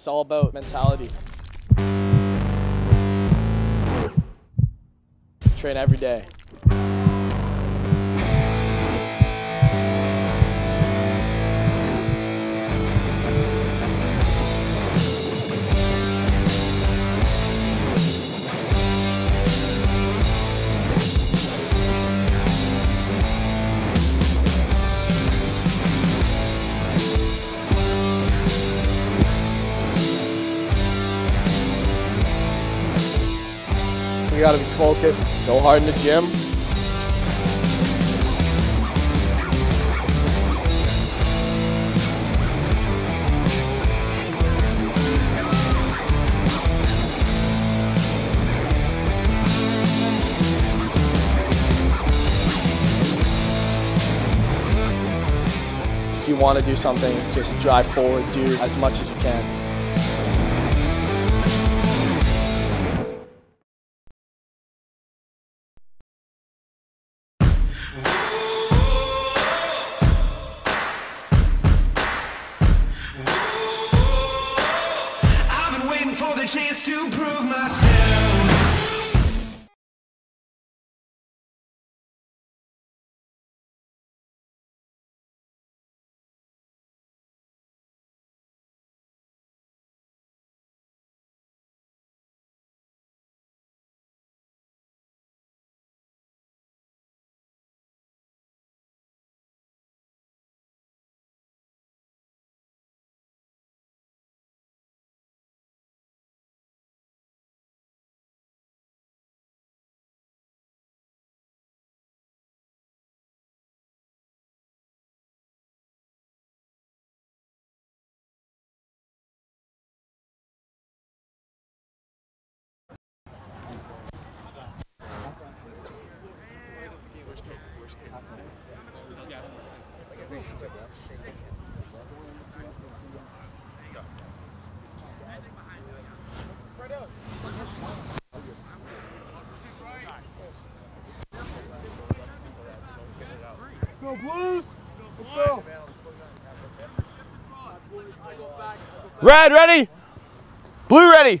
It's all about mentality. Train every day. We gotta be focused, go hard in the gym. If you want to do something, just drive forward, do as much as you can. Red, ready? Blue, ready?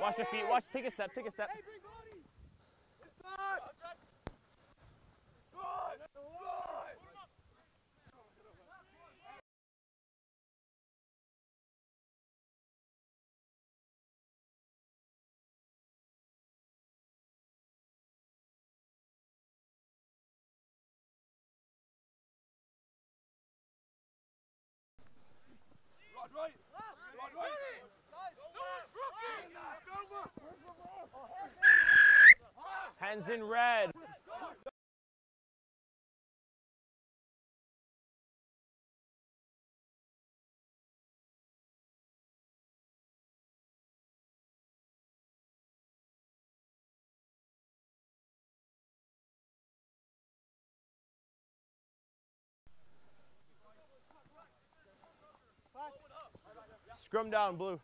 Watch your feet. Watch. Take a step. Take a step. Pens in red. Scrum down, blue.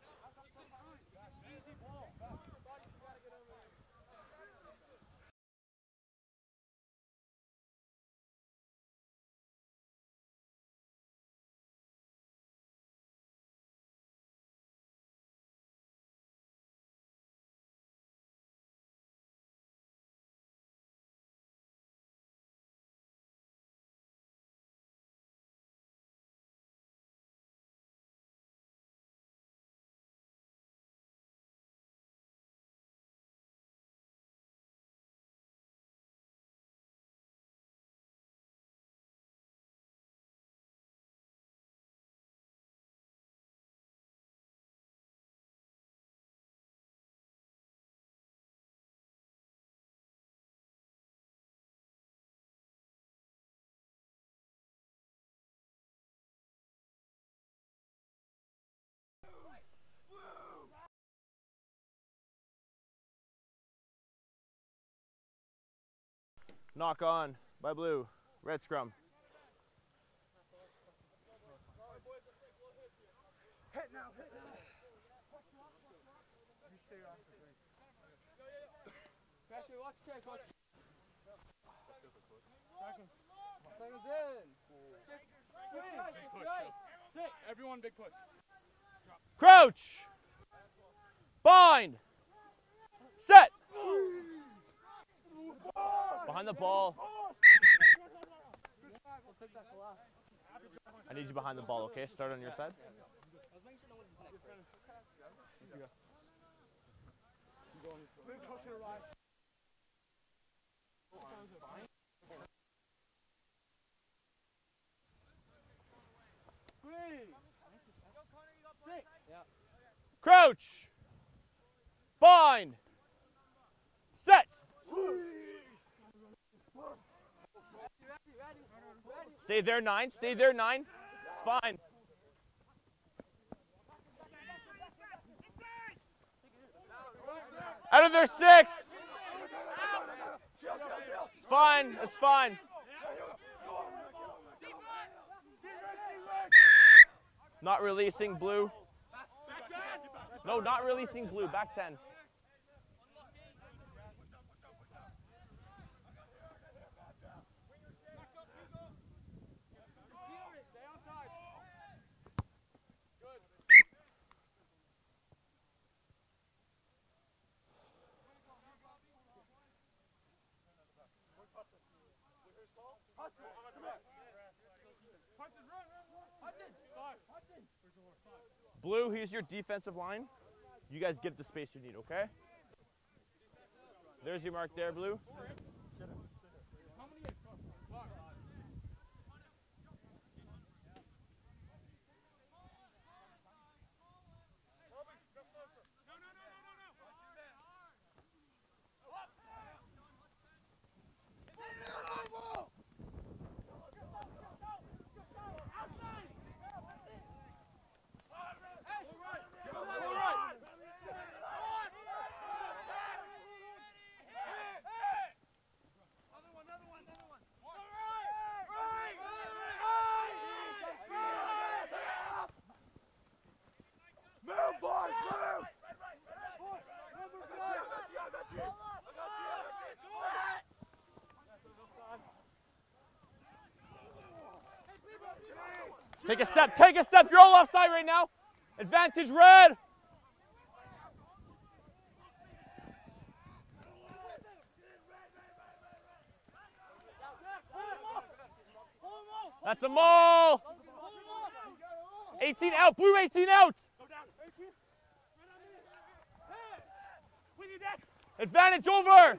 Knock on by blue, red scrum. Hit now, hit now. You watch watch. Seconds. Seconds in. Six, three, right, six, right, six. Everyone big push. Crouch. Bind. Set. Behind the ball. I need you behind the ball, okay? Start on your side. Great! Crouch. Bind. Set. Stay there, nine. Stay there, nine. It's fine. Out of there, six. It's fine. It's fine. Not releasing blue. No, not releasing blue. Back 10. Blue, here's your defensive line. You guys get the space you need, okay? There's your mark there, Blue. Take a step, take a step. You're all offside right now. Advantage red. That's a maul. 18 out, blue 18 out. Advantage over.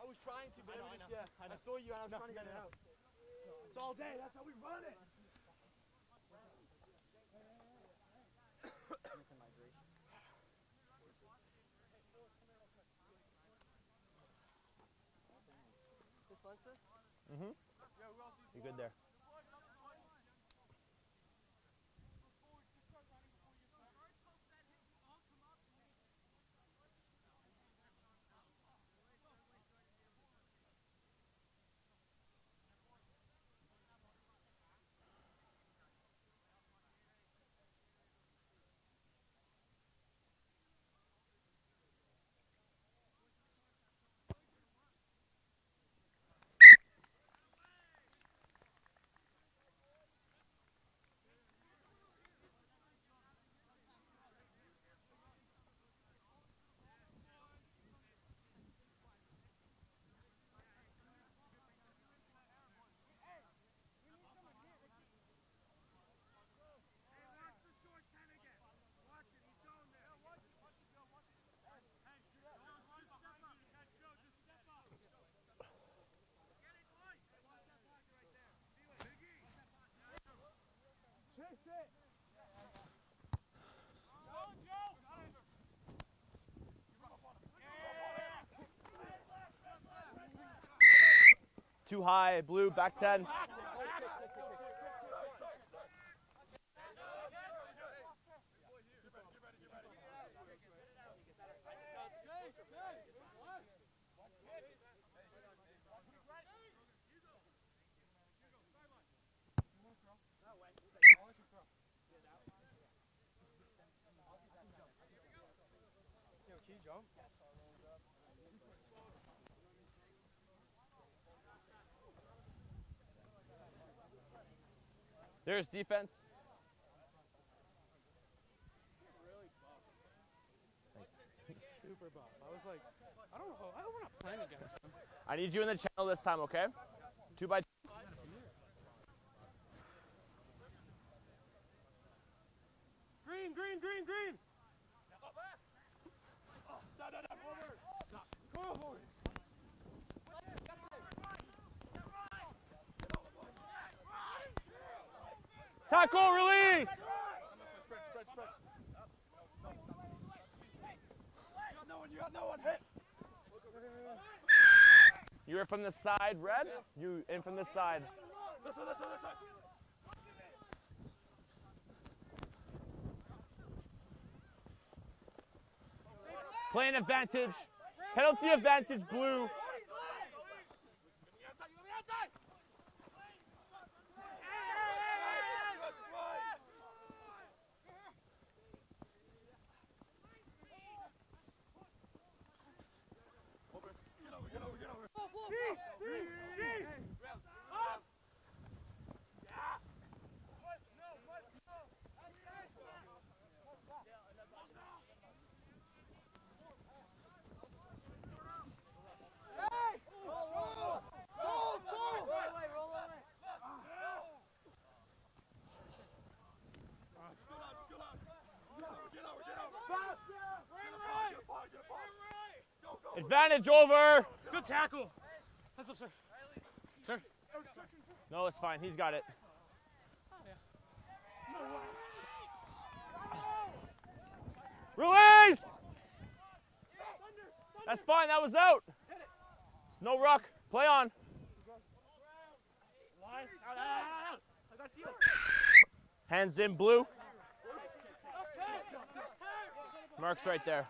I was trying to, but I, know, I, just, yeah, I, I saw you and I was no, trying to get no, it out. It's all day, that's how we run it. Mm-hmm. You good there? Too high, blue, back 10. There's defense. Super buff. I was like, I don't know. I don't want to play against him. I need you in the channel this time, okay? Two by two. Green, green, green, green. Tackle, release! You are from the side, red. You in from the side. Playing advantage. Penalty advantage, blue. Advantage over. Good tackle. That's up, sir. Sir. No, it's fine. He's got it. Release! That's fine. That was out. No ruck. Play on. Hands in blue. Mark's right there.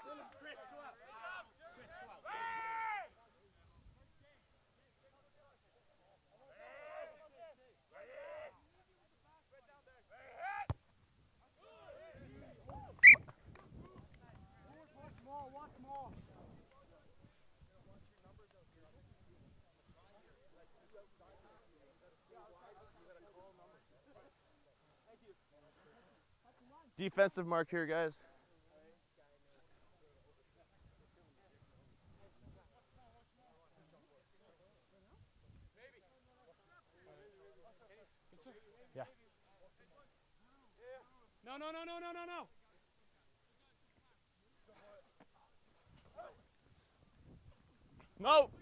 Defensive mark here, guys. Yeah. No, no, no, no, no, no, no. No.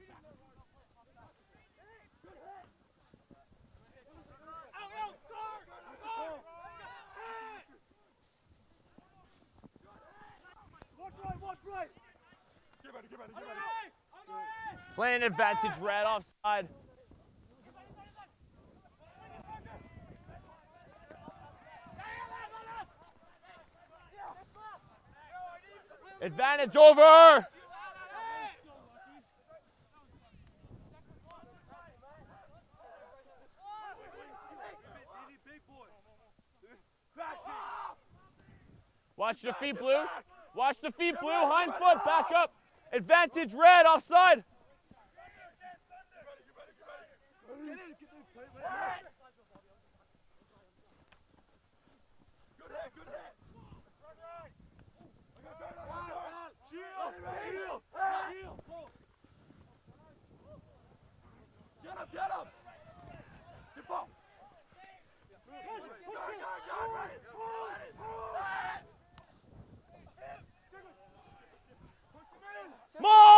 Playing advantage red offside. Advantage over. Watch the feet, Blue. Watch the feet, Blue. Hind foot, back up. Advantage red, offside. Good hit, good hit. Shield, shield, shield. Get him, get him. Get ball. Good, good, good, ready. Ready. Hey. Mo! Good job, boys. Good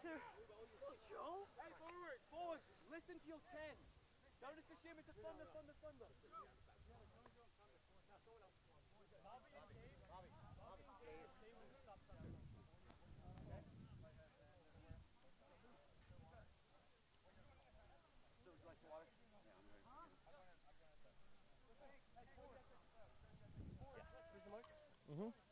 go, Joe. Hey, forward, forward. Listen to your 10. Notice the shimmy to thunder, thunder, thunder. Thank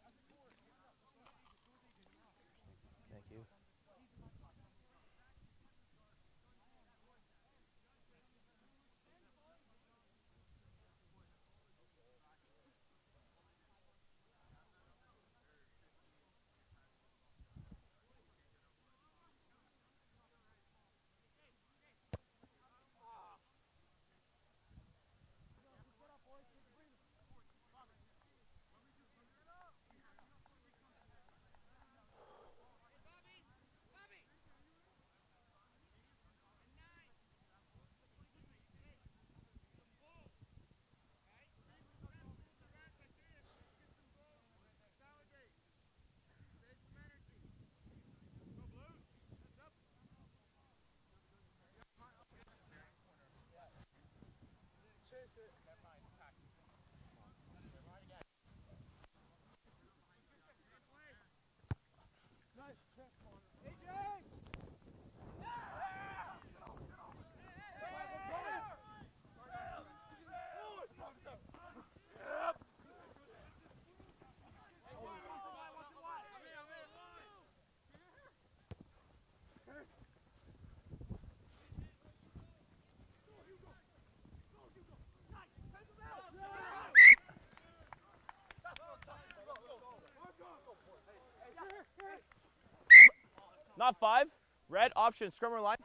Not five. Red option, scrummer line.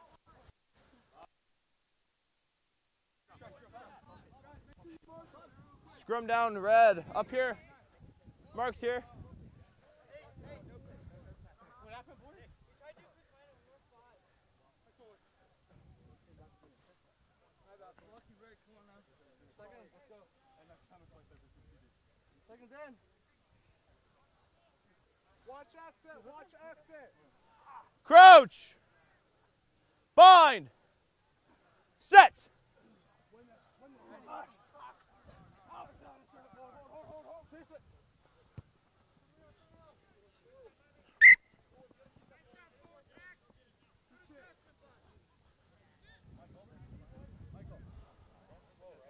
Scrum down, red. Up here. Mark's here. Seconds in. Watch exit, watch exit. Crouch. Bind. Set.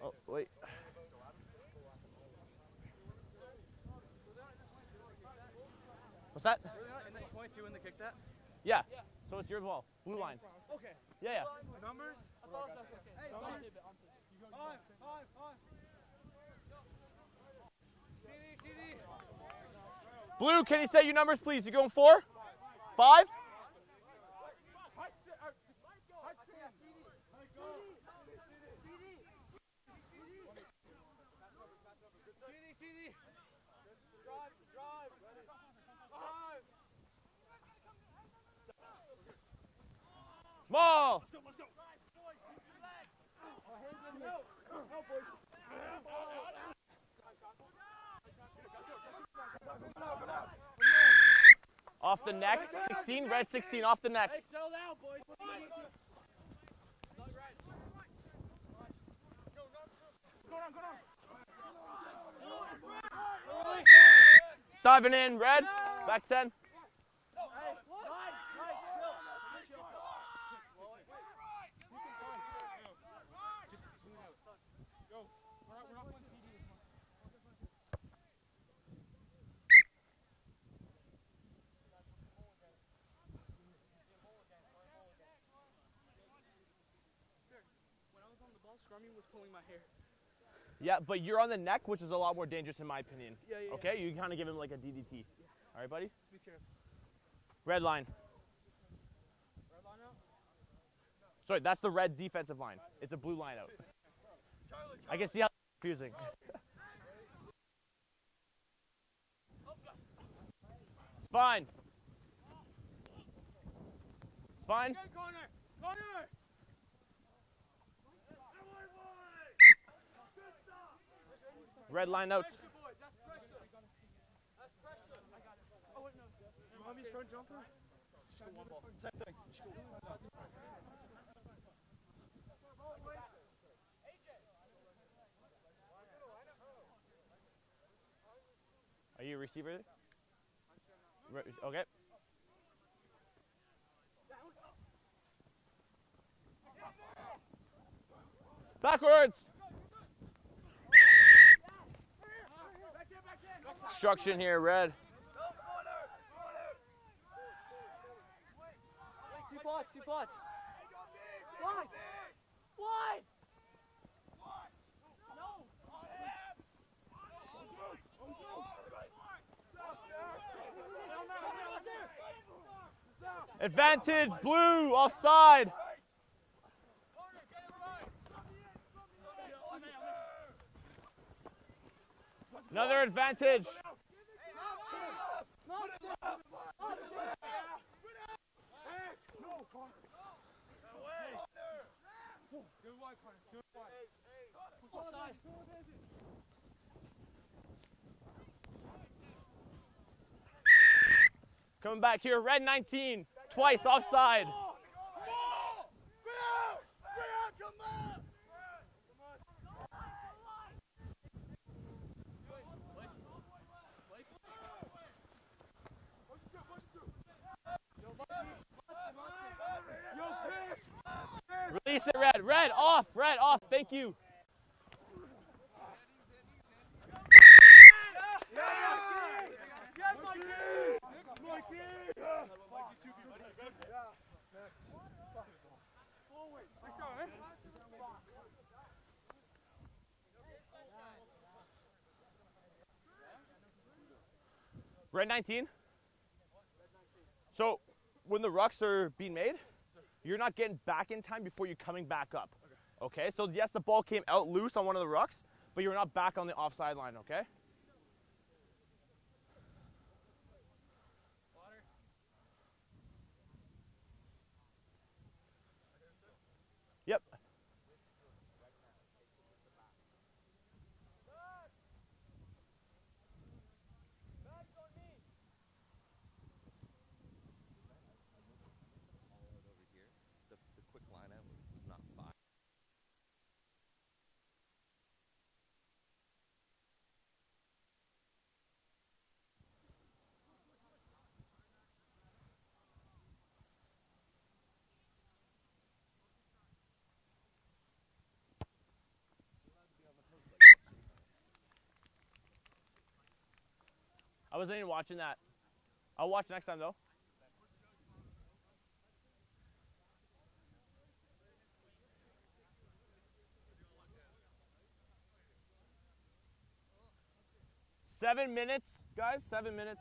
Oh, wait. What's that? And then point two when they kick that. Yeah. So it's your ball. Blue line. Okay. Yeah, yeah. Numbers? Hey, numbers. Five, five, five. CD, CD. Blue, can you say your numbers, please? You going four? Five? Ball. Off the neck, 16, red 16, off the neck. Diving in, red, back 10. On the ball, Scrummy was pulling my hair. Yeah, but you're on the neck, which is a lot more dangerous in my opinion. Yeah, yeah, yeah. Okay, you kind of give him like a DDT. All right, buddy? Be careful. Red line. Sorry, that's the red defensive line. It's a blue line out. I can see how confusing. It's fine. It's fine. Corner! Corner! Red line out. Pressure, boys. That's pressure. That's pressure. I got it. Oh, wait, no. You want me to front jumper? Are you a receiver? Re- Okay. Backwards. Obstruction here, red. Two pots, two pots. Why? Why? Advantage, blue, offside. Another advantage. Coming back here, red 19, twice offside. Release it, red. Red, off, red, off. Thank you. Red 19. So when the rucks are being made, you're not getting back in time before you're coming back up. Okay, so yes, the ball came out loose on one of the rucks, but you're not back on the offside line, okay? I wasn't even watching that. I'll watch next time though. Seven minutes, guys. Seven minutes.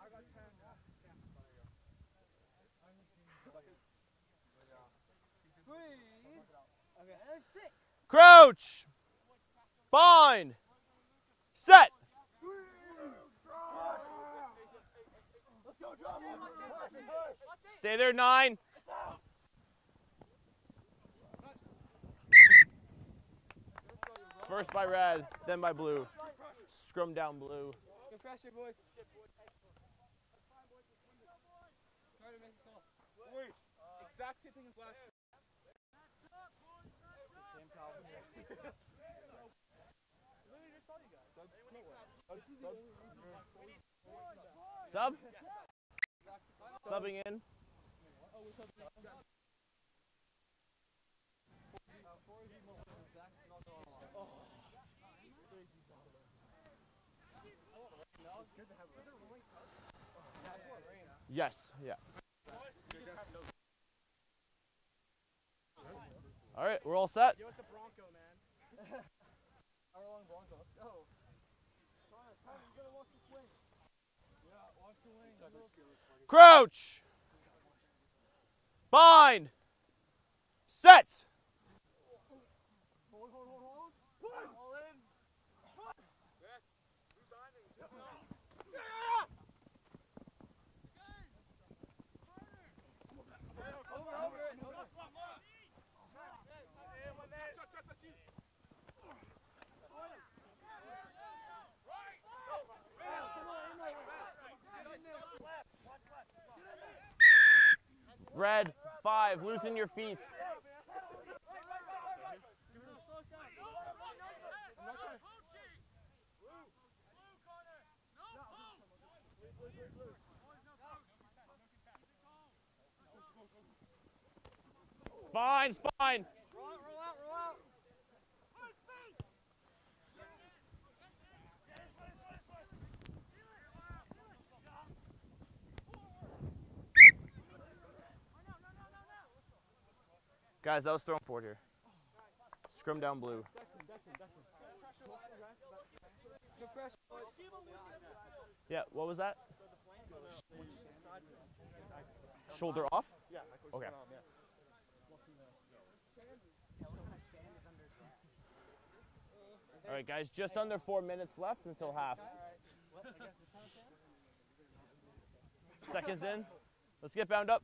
Crouch. Bind. Set. Stay there, nine. First by red, then by blue. Scrum down blue. Exact same thing as last year. Same problem. Literally just saw you guys. Sub. Subbing in. Yes, yeah. All right, we're all set. Yo, it's a Bronco, man. Hour long Bronco. Crouch. Bind. Set. Hold, hold, hold, hold. All in. Over, over it, over. Red. Five. Loosen your feet. Fine, fine. Roll out, roll out, roll out. Guys, that was thrown forward here. Scrum down blue. Yeah, what was that? Shoulder off? Yeah. Okay. All right, guys, just under four minutes left until half. Seconds in. Let's get bound up.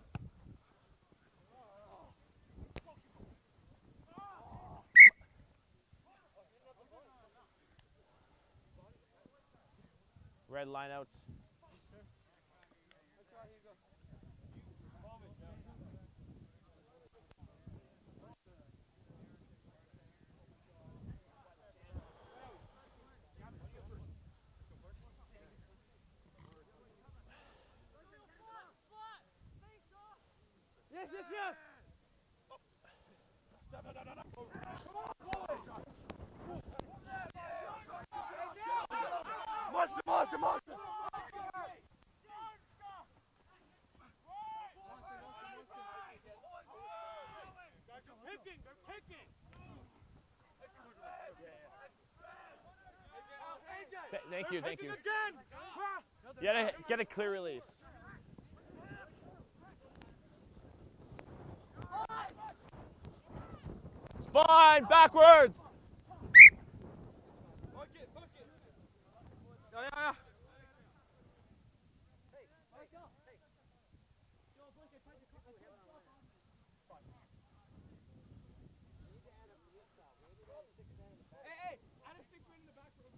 Red line outs. Yes, yes, yes. Th- thank you, thank you. Get a, get a clear release. It's fine, backwards. Hook it. Yeah, yeah, yeah. Hey, hey, add a six man in the back for him.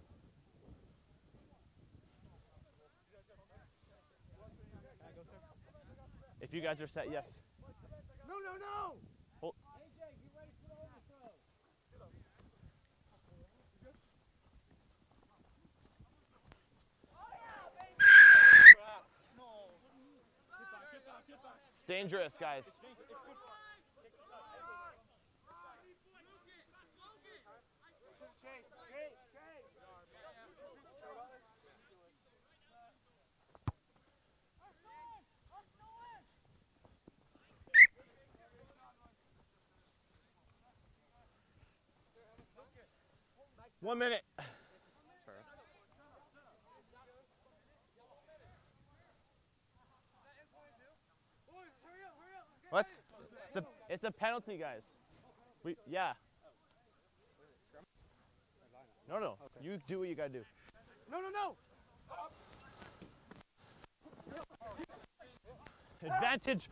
If you guys are set, yes. No, no, no! Hold- AJ, get ready for the overthrow. Dangerous, guys. One minute. What? It's a, it's a penalty, guys. We yeah. No, no. You do what you gotta do. No, no, no! Advantage.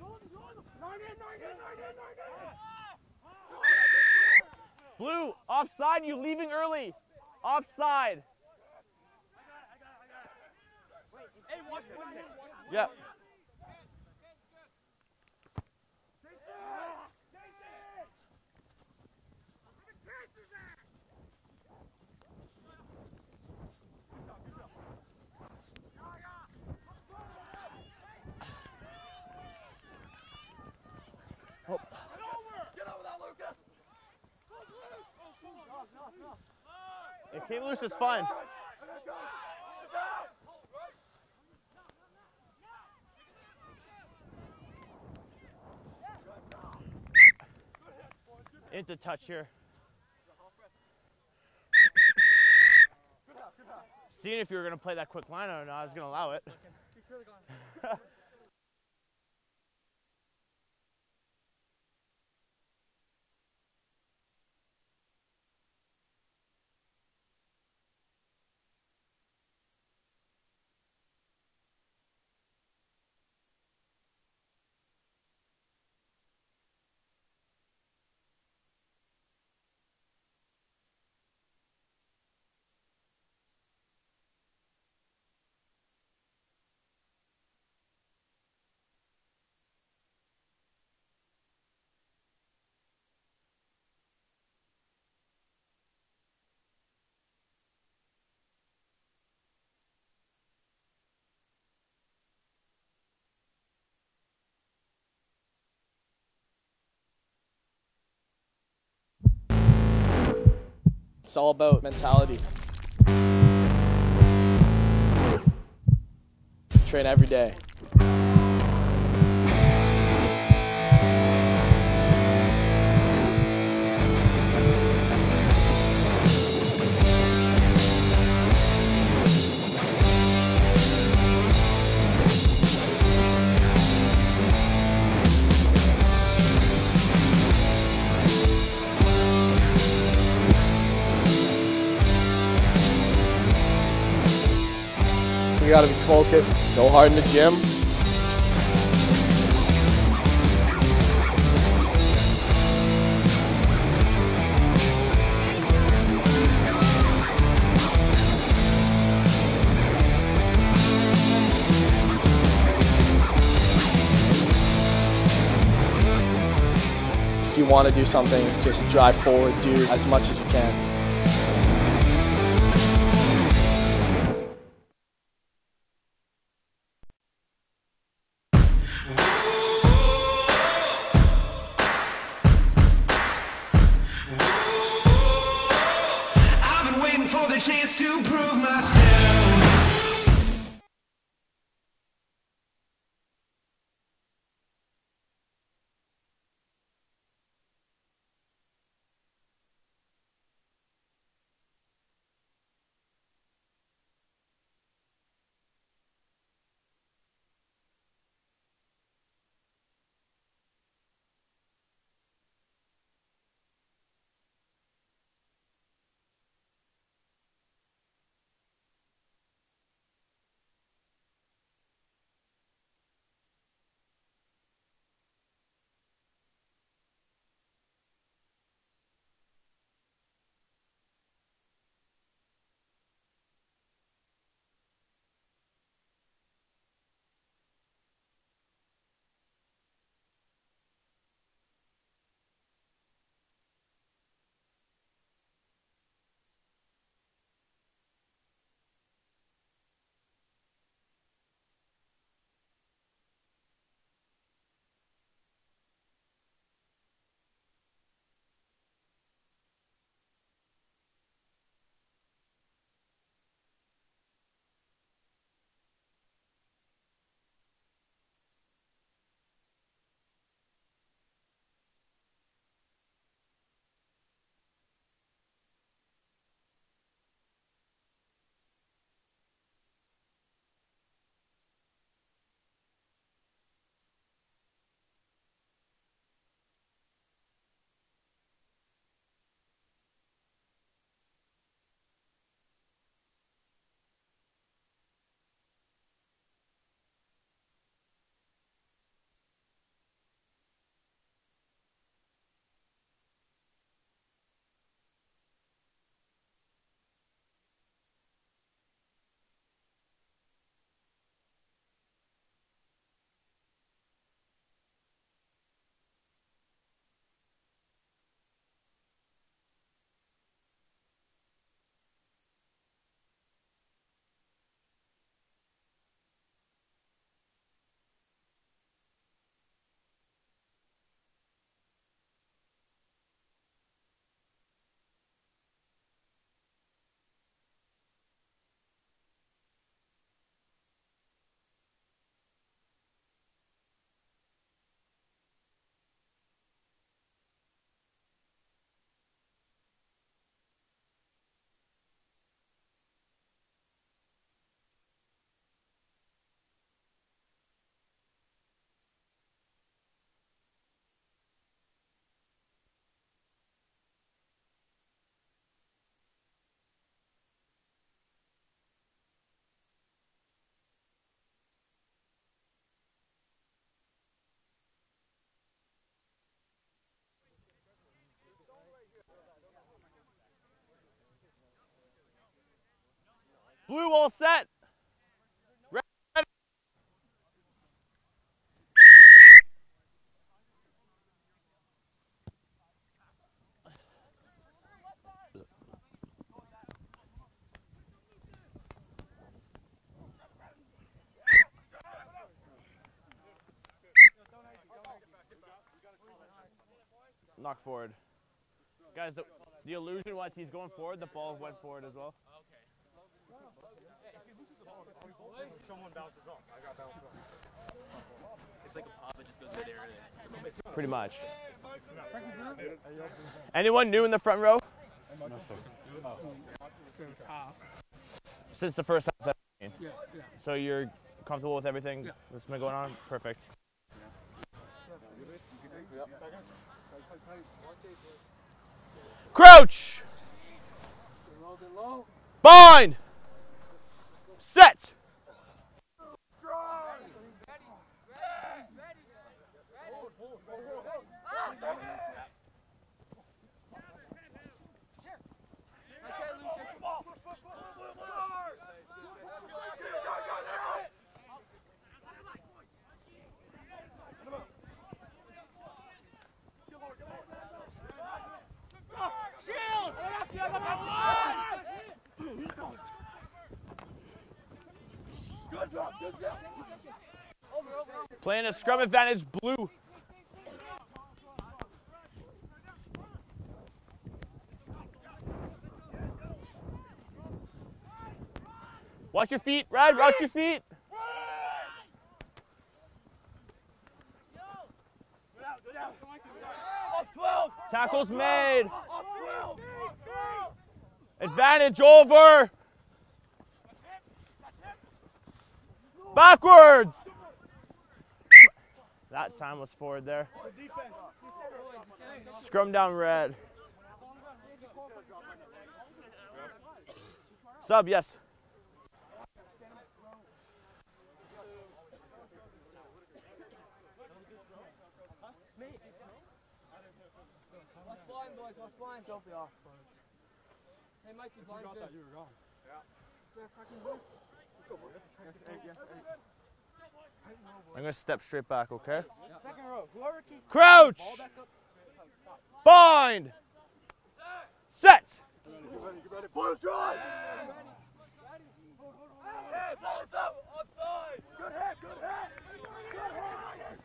Nine in, nine in, nine in, nine in! Blue, offside. You leaving early. Offside. Hey, watch one hit. Yep. It came loose. It's fine. Into touch here. Seeing if you were gonna play that quick line or not, I was gonna allow it. It's all about mentality. Train every day. We gotta be focused, go hard in the gym. If you want to do something, just drive forward, do as much as you can. Blue all set. Red. Knock forward. Guys, the, the illusion was he's going forward, the ball went forward as well. Pretty much. Anyone new in the front row? Since the first half. Yeah, yeah. So you're comfortable with everything that's been going on? Perfect. Crouch! Bind! Set! Playing a scrum advantage, blue. Watch your feet, Red, watch your feet. Tackles made. Advantage over. Backwards. That time was forward there. Scrum down red. Sub, yes. Watch blind, boys. Watch blind. Don't be off. Hey, Mike, you blind. You You were gone. I'm gonna step straight back, okay? Second row. Whoever keeps Crouch! ball back up. Bind! Set! Get ready, get ready. Blue drive! Hey, balls up! Offside! Good hit, good hit! Good hit!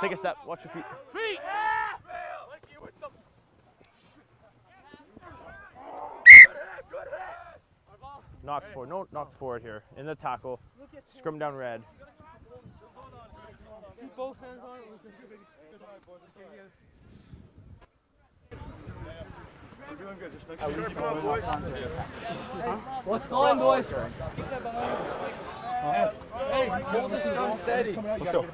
Take a step, watch your feet. Feet! Like you with them. Good hit, good hit! Knocked forward. No, knocked forward here. In the tackle. Scrum down red. Keep both hands on it. Lucas. We're doing good. Just make sure you're come on, boys. What's on, boys? Hey, hold this gun steady. Let's go.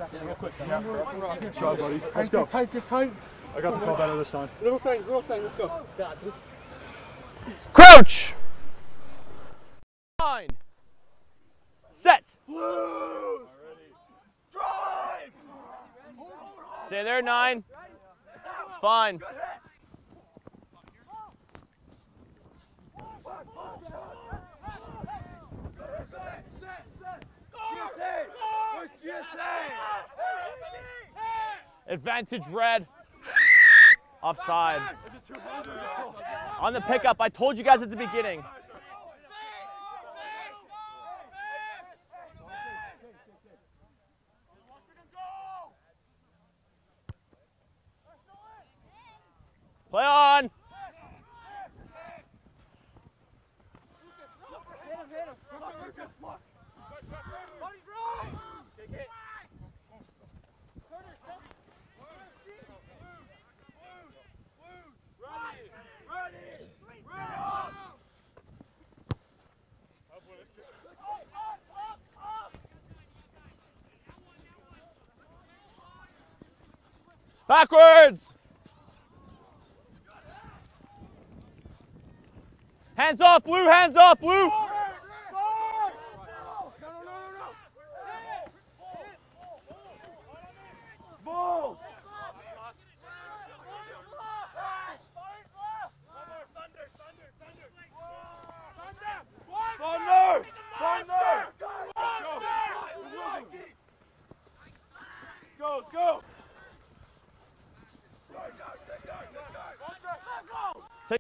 Good job, buddy. Let's go. Tight, get tight. I got the call better this time. Little thing, little thing. Let's go. Crouch! Bind! Set! Blues! Drive! Stay there, nine. It's fine. Advantage red. Offside. On the pickup, I told you guys at the beginning. Backwards. Hands off, blue. Hands off, blue.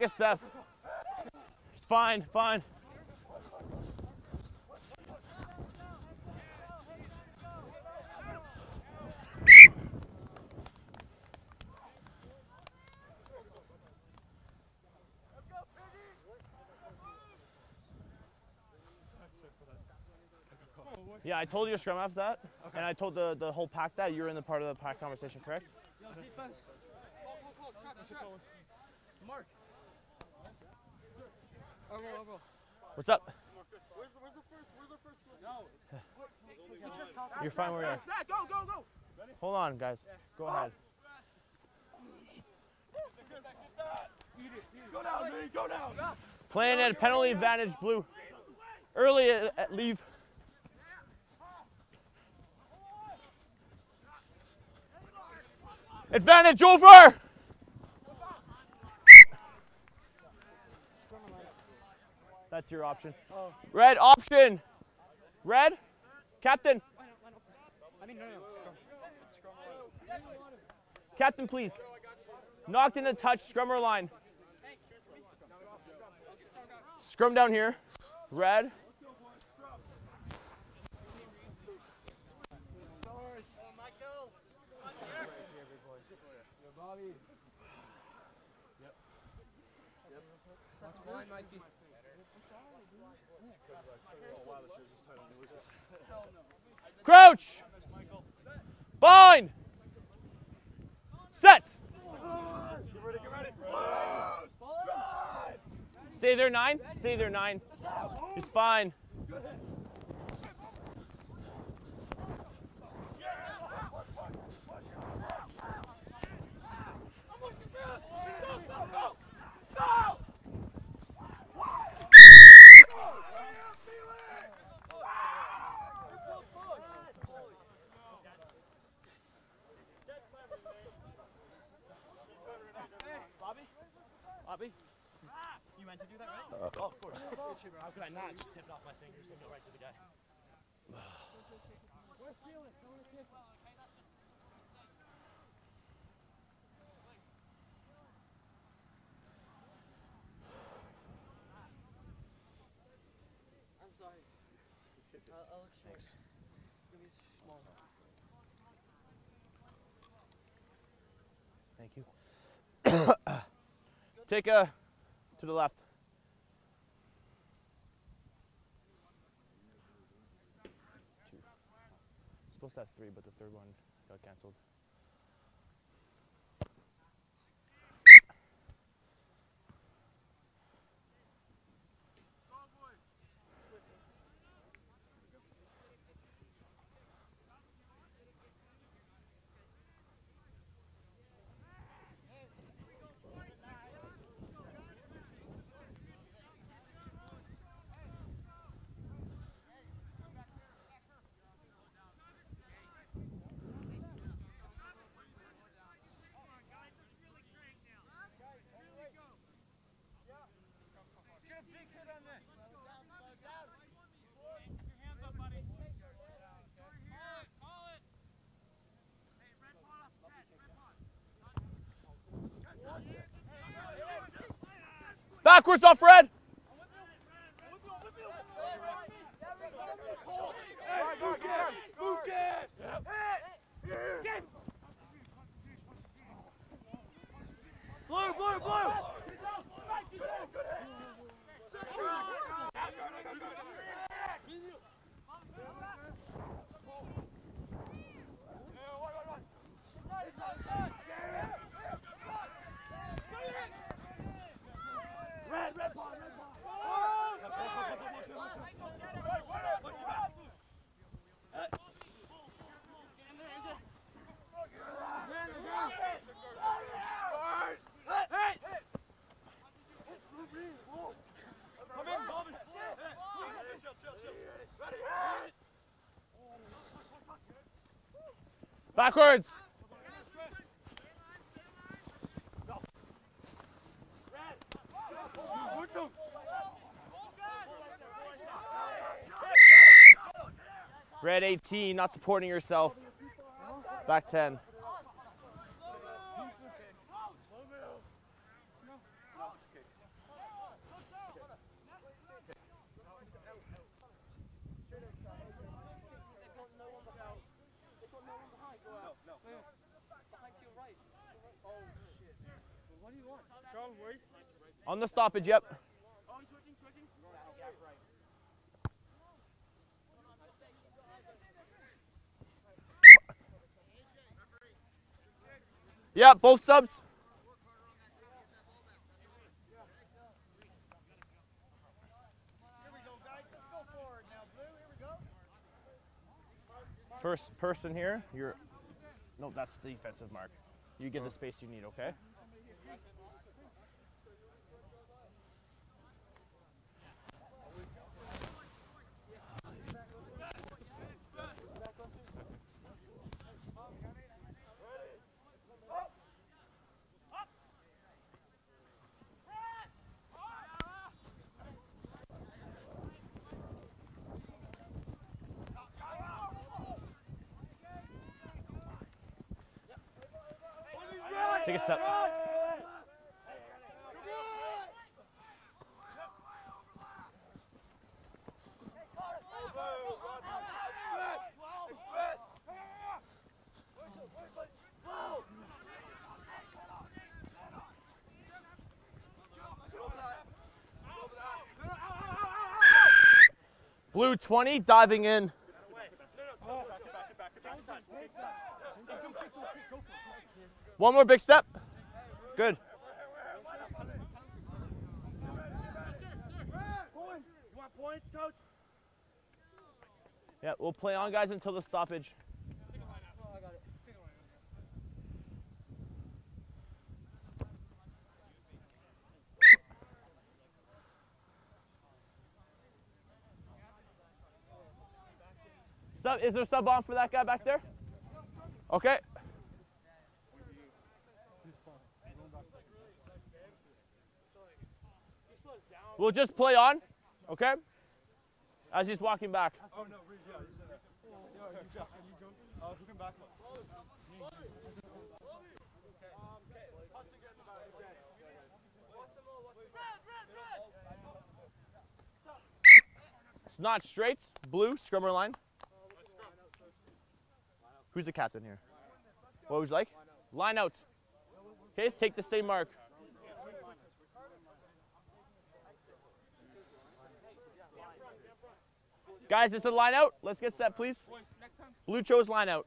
Take a step. It's fine, fine. Yeah, I told your scrum after that, and I told the, the whole pack that You were in the part of the pack conversation, correct? Mark. I'll go, I'll go. What's up? Where's the, where's the first, where's the first one? No. You're fine where you are. Yeah, go, go, go. Hold on, guys. Go ahead. Go down, Lee, go down. Playing at penalty advantage, blue. Early at, at leave. Advantage over! That's your option. Red option. Red, captain. I mean, no, no. Captain, please. Knocked in the touch, scrummer line. Scrum down here. Red. Crouch. Bind. Set. Stay there, nine. Stay there, nine. It's fine. Bobby? You meant to do that, right? Uh. oh, of course. How could I not? Just tip it off my fingers and go right to the guy. I'm sorry. I'll, I'll exchange. Give me small. Thank you. Take a to the left. Supposed to have three, but the third one got canceled. Backwards off red. Blue, blue, blue. Backwards. Red 18, not supporting yourself. Back 10. What do you want? Charles, wait. On the stoppage, yep. He's switching, switching. Yeah, both subs. Here we go, guys. Let's go forward now. Blue, here we go. First person here, you're. No, that's the defensive mark. You get the space you need, okay? Take a step. Blue 20, diving in. One more big step. Good. You want points, coach? Yeah, we'll play on, guys, until the stoppage. Sub, is there sub on for that guy back there? Okay. We'll just play on, okay? As he's walking back. Oh, no, Reed, yeah, he's in there. Yeah, you jump. You jump. Uh, who can back? It's not straight. Blue, scrummer line. Who's the captain here? What would you like? Line out. Okay, take the same mark. Guys, it's a line out. Let's get set, please. Blue chose line out.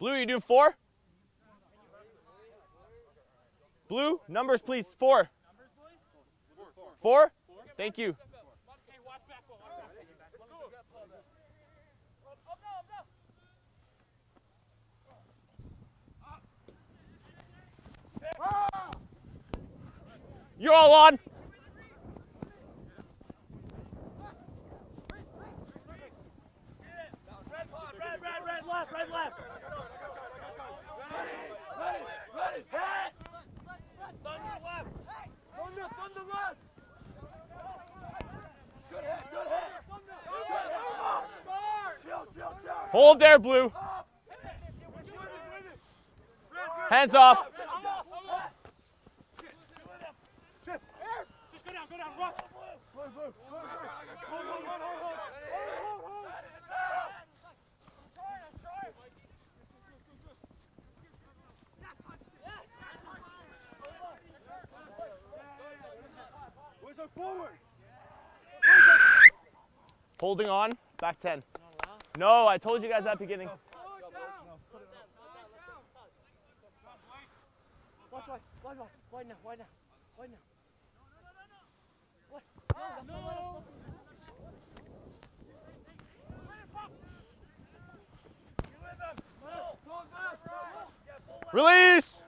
Blue, you do four? Blue, numbers please. Four. Four? Thank you. You're all on. Red, red, red, left, red, left. Ready, ready, hit! Thunder left. Thunder, thunder left. Good hit, good hit. Good hit. Chill, chill, chill. Hold there, Blue. Hands off. Go down, go down, rock. Where's our forward? Holding on. Back 10. No, I told you guys at the beginning. Watch, watch, watch, watch. Wide now, wide now, wide now. What? No, no. Release.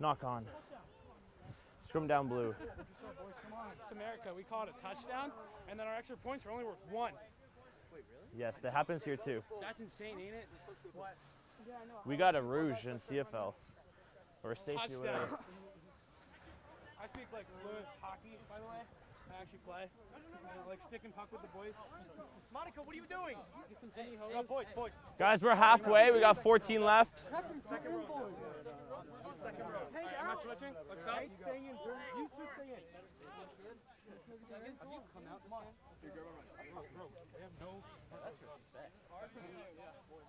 Knock on. Scrum down blue. It's America. We call it a touchdown, and then our extra points are only worth one. Yes, that happens here too. That's insane, ain't it? What? We got a rouge in CFL. Or a safety, whatever. I speak like fluent hockey, by the way. I actually play. I like stick and puck with the boys. Monica, what are you doing? Get some Jimmy Hose. No, boys, boys. Guys, we're halfway. We got 14 left. Am I switching? What's up? Staying in. You two stay in.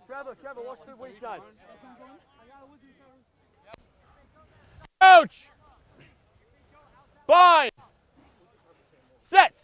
Trevor, Trevor, watch the weak side. Coach! Bind! Set!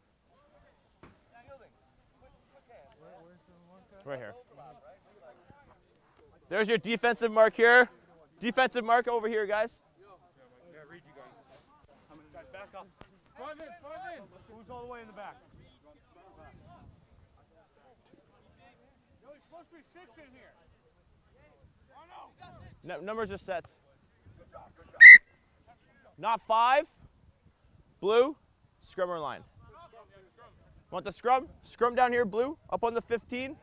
Right here. There's your defensive mark here. Defensive mark over here, guys. Guys, back up. Front in, front in. Who's all the way in the back? Yo, he's supposed to be six in here. No, numbers are set. Not five. Blue. Scrummer line. Want the scrum? Scrum down here, blue. Up on the 15.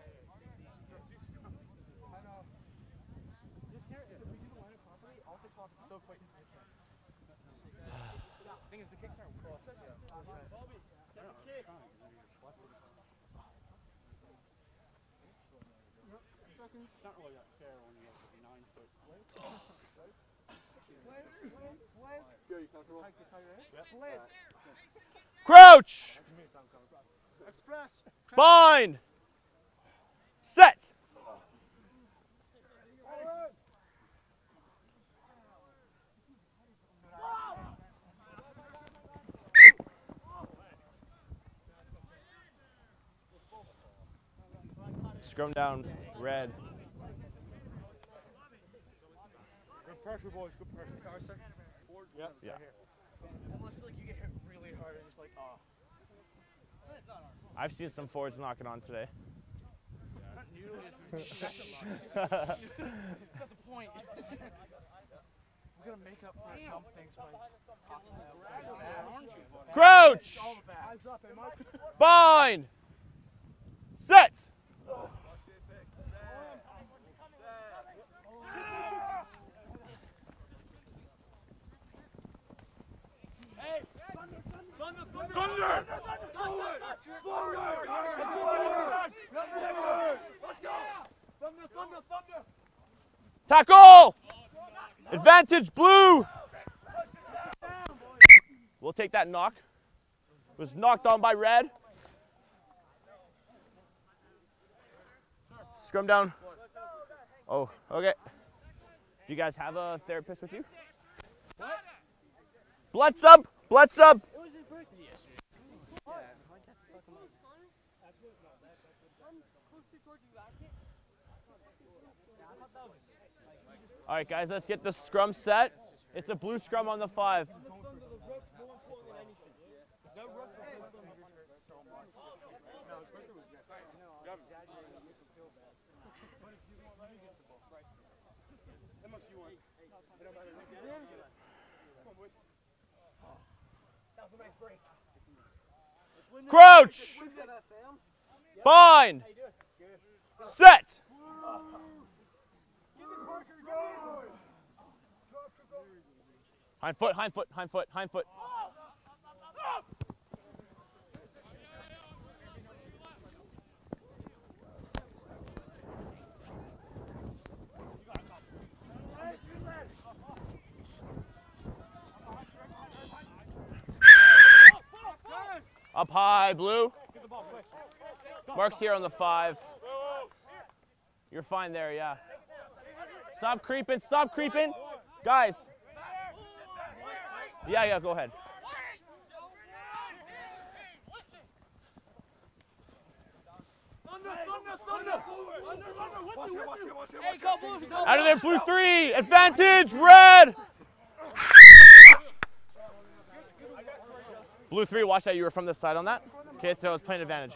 Crouch. Express. Bind. Set. Scrum down, red. Good pressure, boys. Good pressure. Sorry, sir. Yep. Yeah. Almost like you get hit really hard and just like, oh. I've seen some forwards knocking on today. Not nearly as That's not the point. We're gonna make up for dumb things by talking about bad, aren't you? Crouch. All the bad. Eyes up, Mark. Bind. Set. Tackle. Advantage blue. We'll take that knock. Was knocked on by red. Scrum down. Oh, okay. Do you guys have a therapist with you? Blood sub. Blood sub. All right, guys, let's get the scrum set. It's a blue scrum on the five. Crouch. Bind. Set. Hind foot, hind foot, hind foot, hind foot. Up high, blue. Mark's here on the five. You're fine there, yeah. Stop creeping, stop creeping. Guys. Yeah, yeah, go ahead. Out of there, blue three. Advantage, red. Blue three, watch that. You were from this side on that. Okay, so it's playing advantage.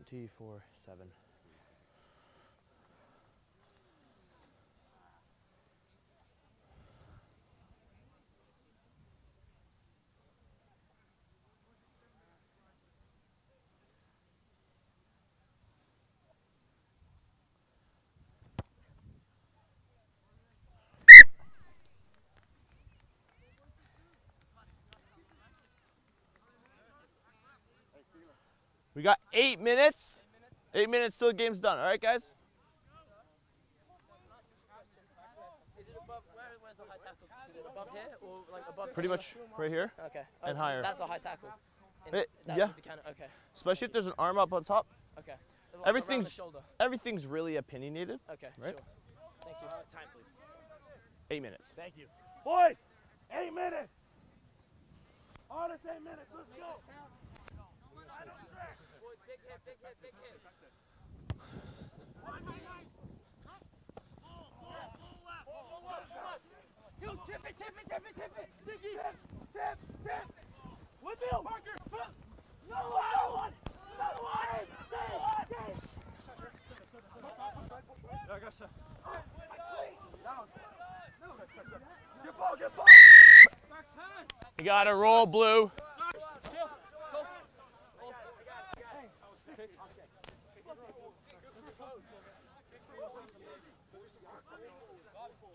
24-7 We got eight minutes. Eight minutes till the game's done. All right, guys. Is it above? Where, where's the high tackle? Is it above here or like above? Pretty much right here. Okay. and oh, so higher. That's a high tackle. In- that yeah. kind of okay. Especially if there's an arm up on top. Okay. Like Everything's- shoulder. Everything's really opinionated. Okay. Right. Sure. Thank you. Uh, time, please. Eight minutes. Thank you. Boys, eight minutes. Hardest eight minutes. Let's go. Big hit, big hit, big hit. You tip it, tip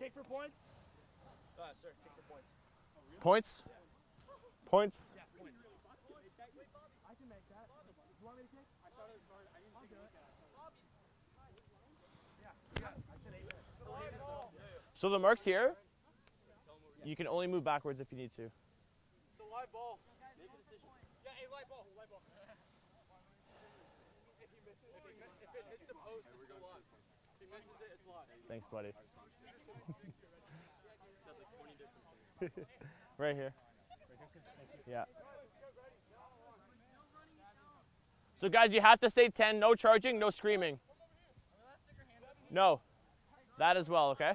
it, tip it, tip it. Tip, tip, tip. Windmill. Parker. No one. No one. Stay, stay. Yeah, I got you. Get ball, get ball. You gotta roll blue. Kick for points. Points. Points. So the marks here, you can only move backwards if you need to. The live ball. Make a decision. Yeah, a live ball, live ball. If he misses, if, he miss, if it hits the post, it's still live. Thanks, buddy. right here. Yeah. So guys, you have to say 10, no charging, no screaming. No. That as well, okay?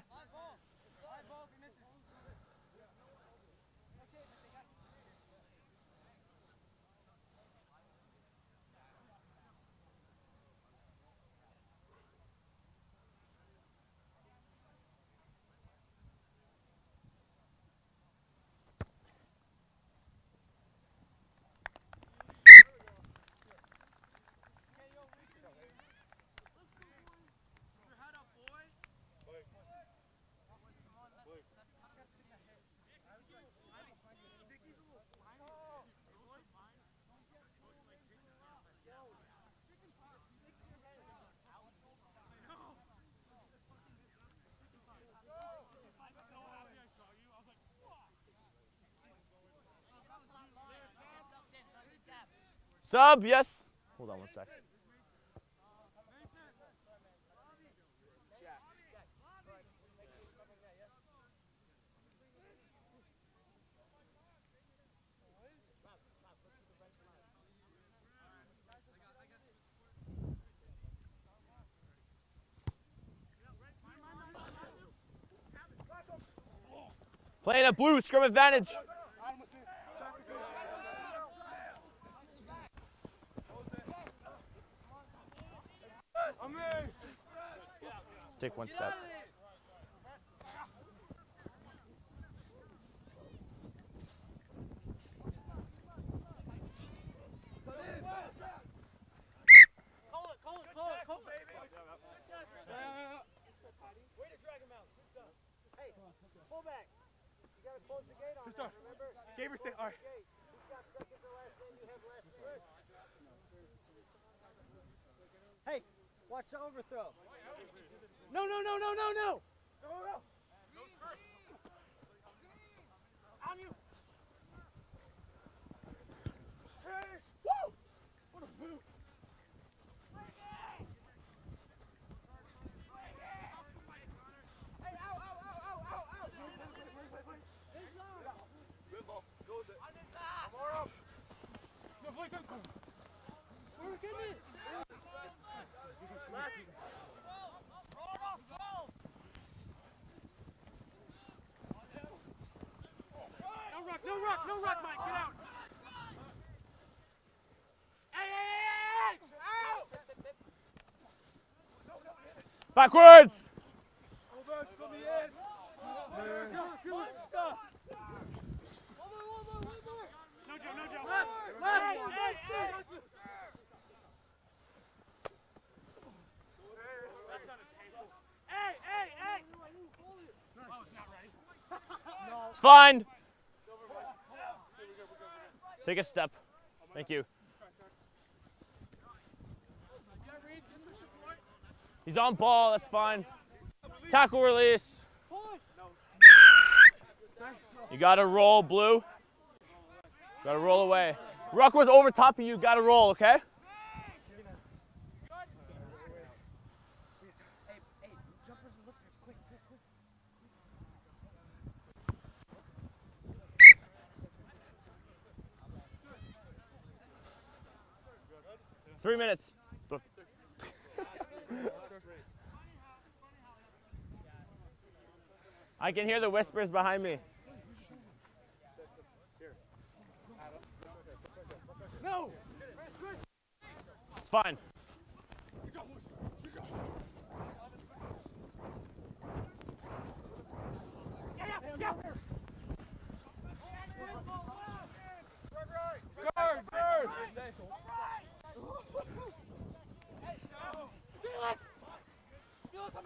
Sub, yes. Hold on one sec. Playing a blue, scrum advantage. Take one step. Hey, watch the overthrow. No, no, no, no, no, no. Go, go, go. On you. Hey. Woo! What a move. Hey, ow, ow, ow, ow, ow, ow. It's long. We're getting it. No ruck, no ruck, Mike. Get out. Hey, hey, hey, hey! Backwards! No, Joe, no, Joe. Left, left, hey, hey, hey. That sounded painful. Hey, hey, hey! Oh, it's not right. It's fine. Take a step. Thank you. He's on ball. That's fine. Tackle release. You got to roll, blue. Got to roll away. Ruck was over top of you. Got to roll, okay? Hey, hey, jumpers and lifters, quick, quick, quick. Three minutes. I can hear the whispers behind me. No! It's fine. Guard, guard. Felix! Felix,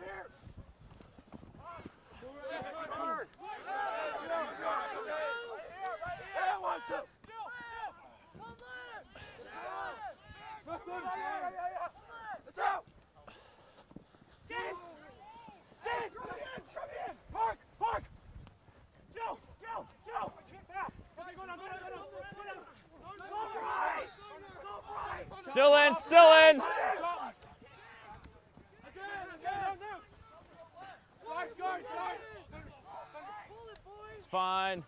out! Get in! Get in! Come in! Come in! Go right! Go right! Still in, still in. It's fine.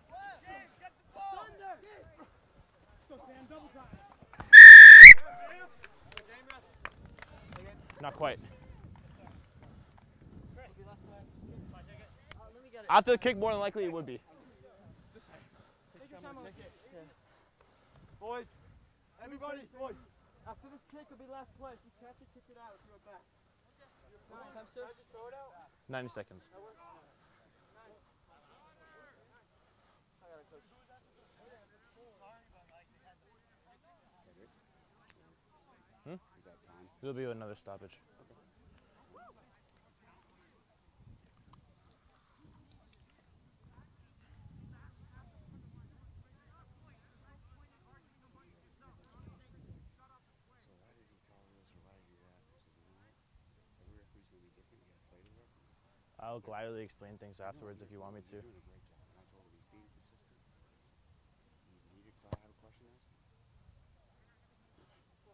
Not quite. After the kick, more than likely it would be. Boys, everybody, boys. After this kick, will be last play. If you catch it, kick it out. Throw it back. Time, sir? Just throw it out. 90 seconds. Hmm? It'll be another stoppage. I'll gladly explain things afterwards if you want me to.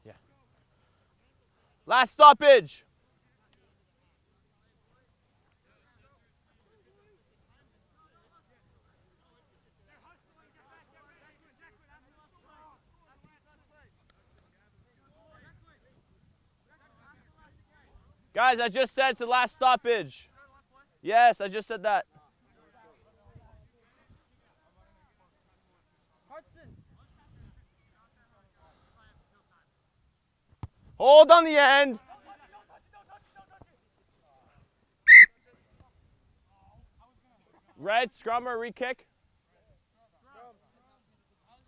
Yeah. Last stoppage. Guys, I just said it's the last stoppage. Yes, I just said that. Hold on the end. Red, scrum or re-kick?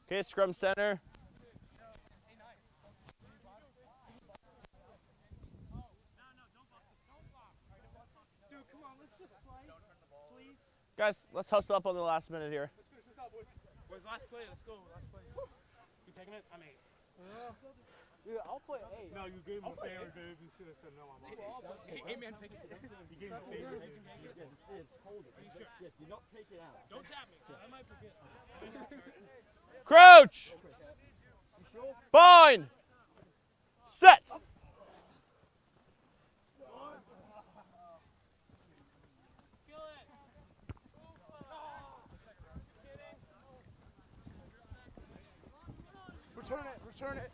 Okay, scrum center. Dude, come on, let's just play. Please. Guys, let's hustle up on the last minute here. Boys, last play. Let's go. Last play. You taking it? I'm eight. Uh, dude, I'll play eight. No, you gave him a favor, dude. You should have said no. I'm off. Hey, hey man, pick it. You gave him a favor. dude. Crouch! Bind! Set! Return it, return it.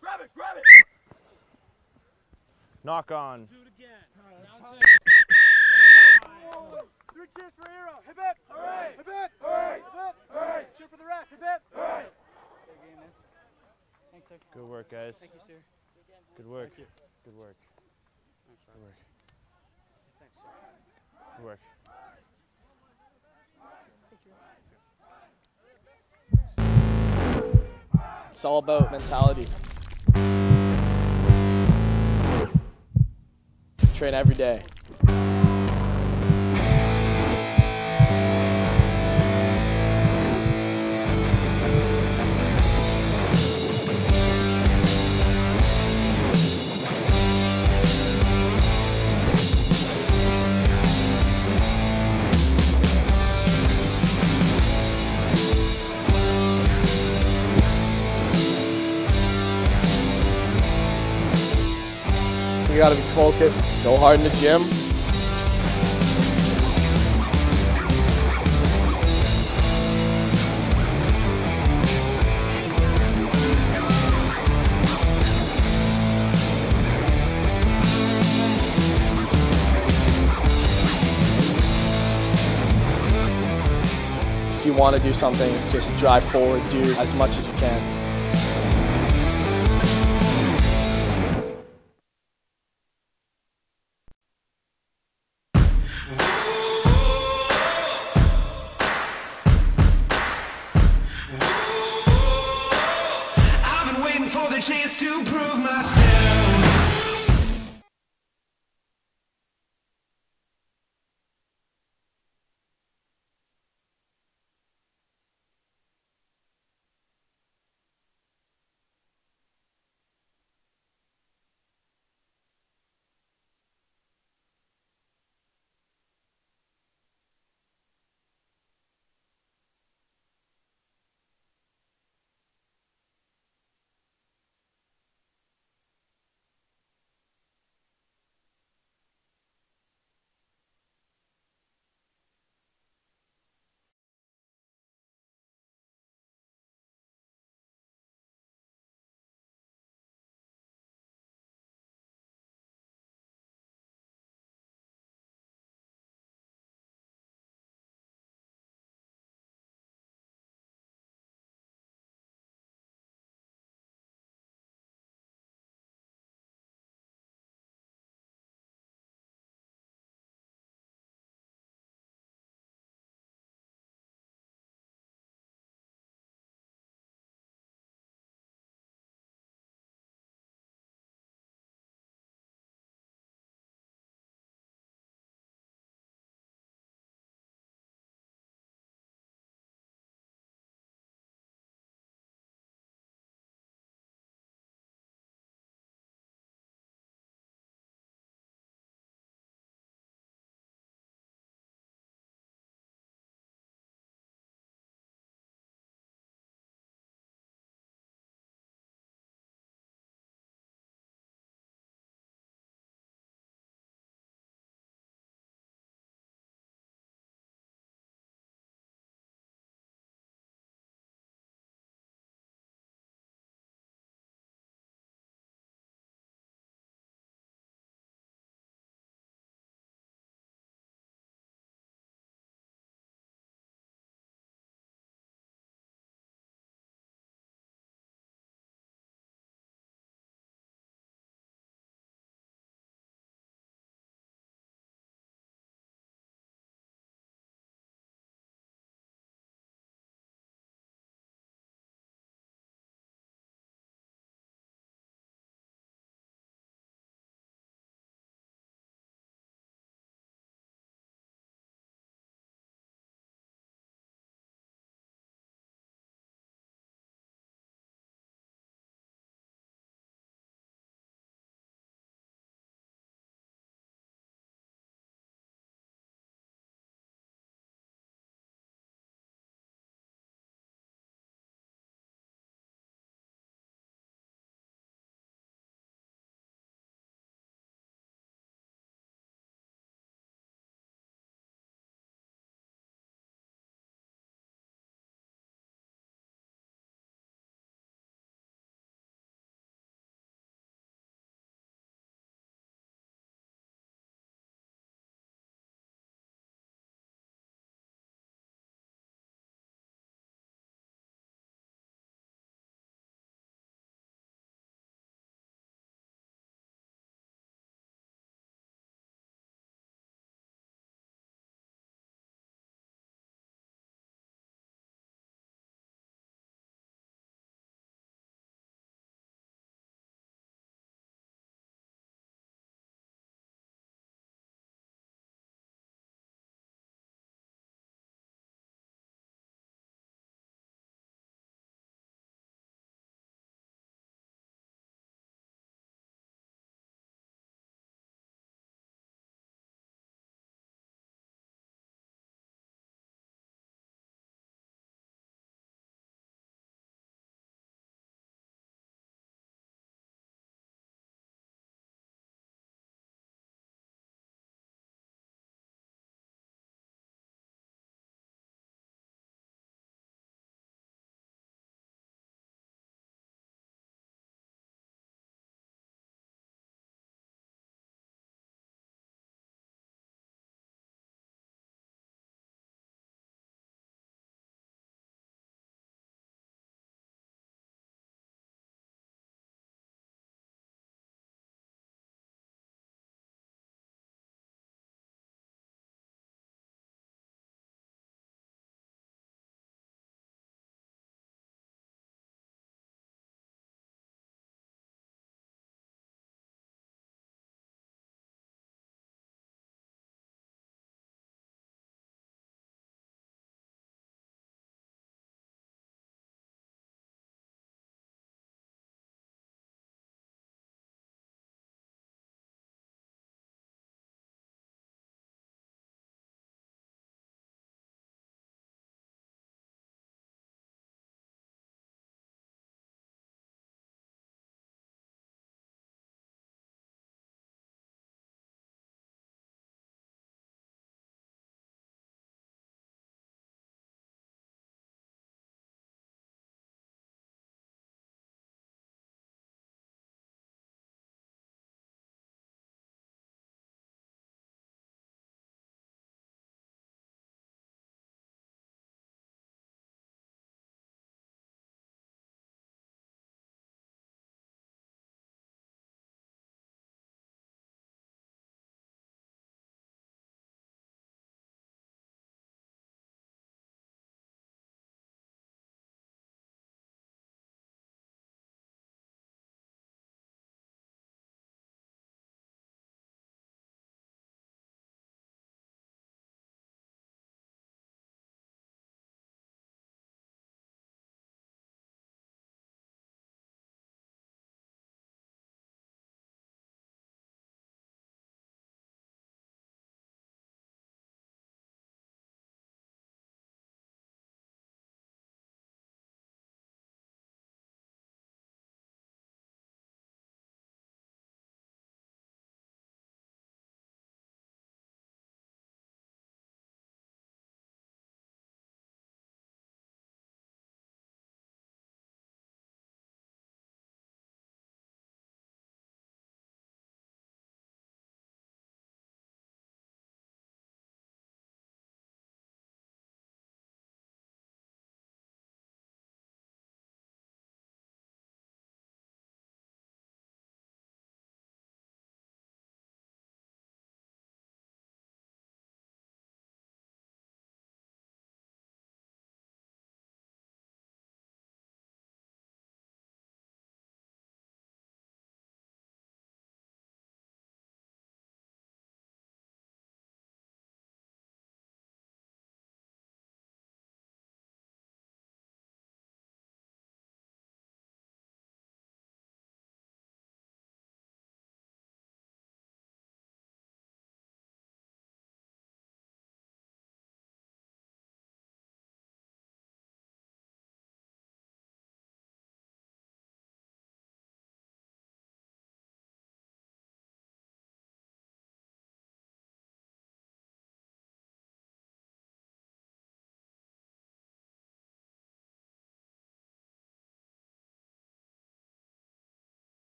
Grab it, grab it. Knock on. Three cheers for Hero. Hip hip. Hooray. Hip hip. Hooray. Hip hip. Hooray. Cheer for the ref. Hip hip. Hooray. Good game, man. Thanks, sir. Good work, guys. Thank you, sir. Good work. Good work. Good work. Good work. It's all about mentality. Train every day. We gotta be focused, go hard in the gym. If you want to do something, just drive forward, do as much as you can.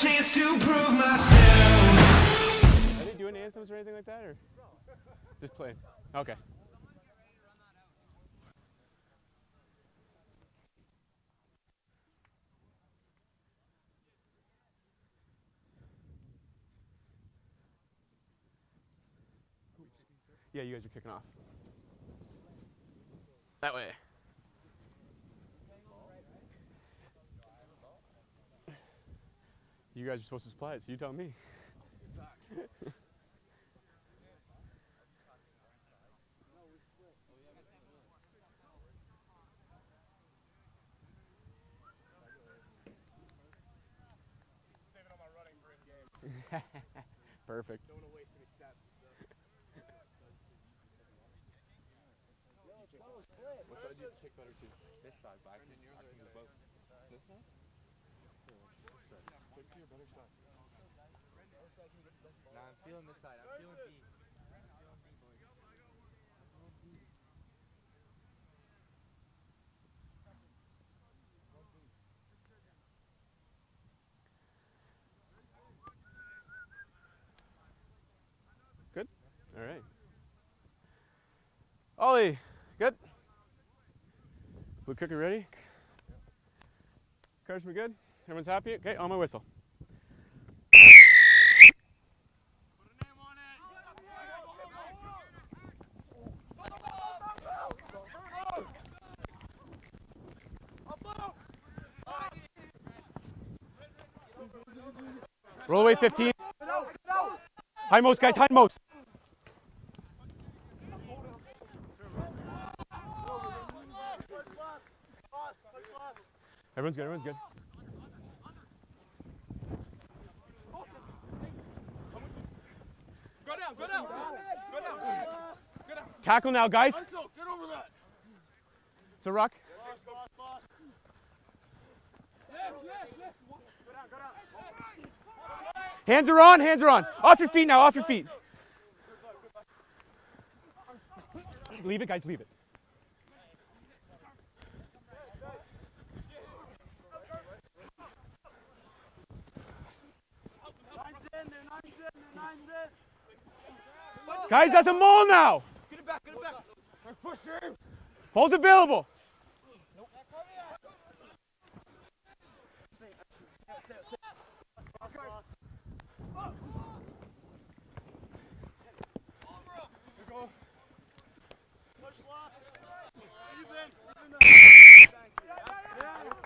Chance to prove myself. Are they doing anthems or anything like that, or just playing? Okay. Yeah, you guys are kicking off. That way. You guys are supposed to supply it, so you tell me. Perfect. What side do you kick better to? This side, but I can, I can do both. This side? Kick to your better side. Nah, I'm feeling this side. I'm feeling B. Good? All right. Ollie, good? Blue cookie ready? Encouragement good? Everyone's happy? Okay, on my whistle. Roll away 15. Hindmost, guys, hindmost. Everyone's good, everyone's good. Go down, go down. Go down. Tackle now, guys. Get over that. It's a ruck. Yes, yes, yes. Hands are on, hands are on. Off your feet now, off your feet. Leave it, guys, leave it. Guys, that's a maul now. Get it back, get it back. Holes available.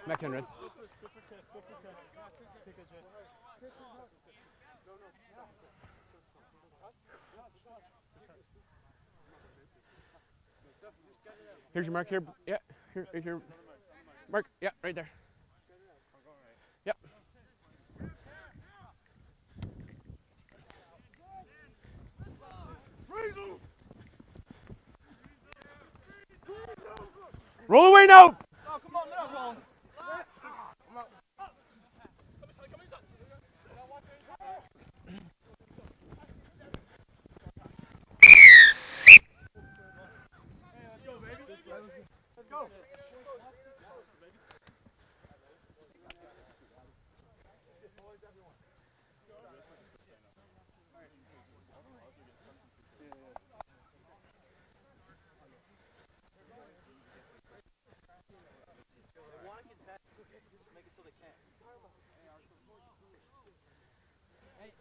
Back 10, Red. Here's your mark here. Yeah, here, here's your mark. Yeah, right there. Roll away now. Oh,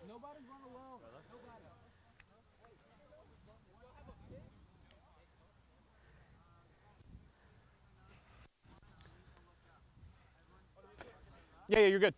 come on, now, Roland. Yeah, yeah, you're good.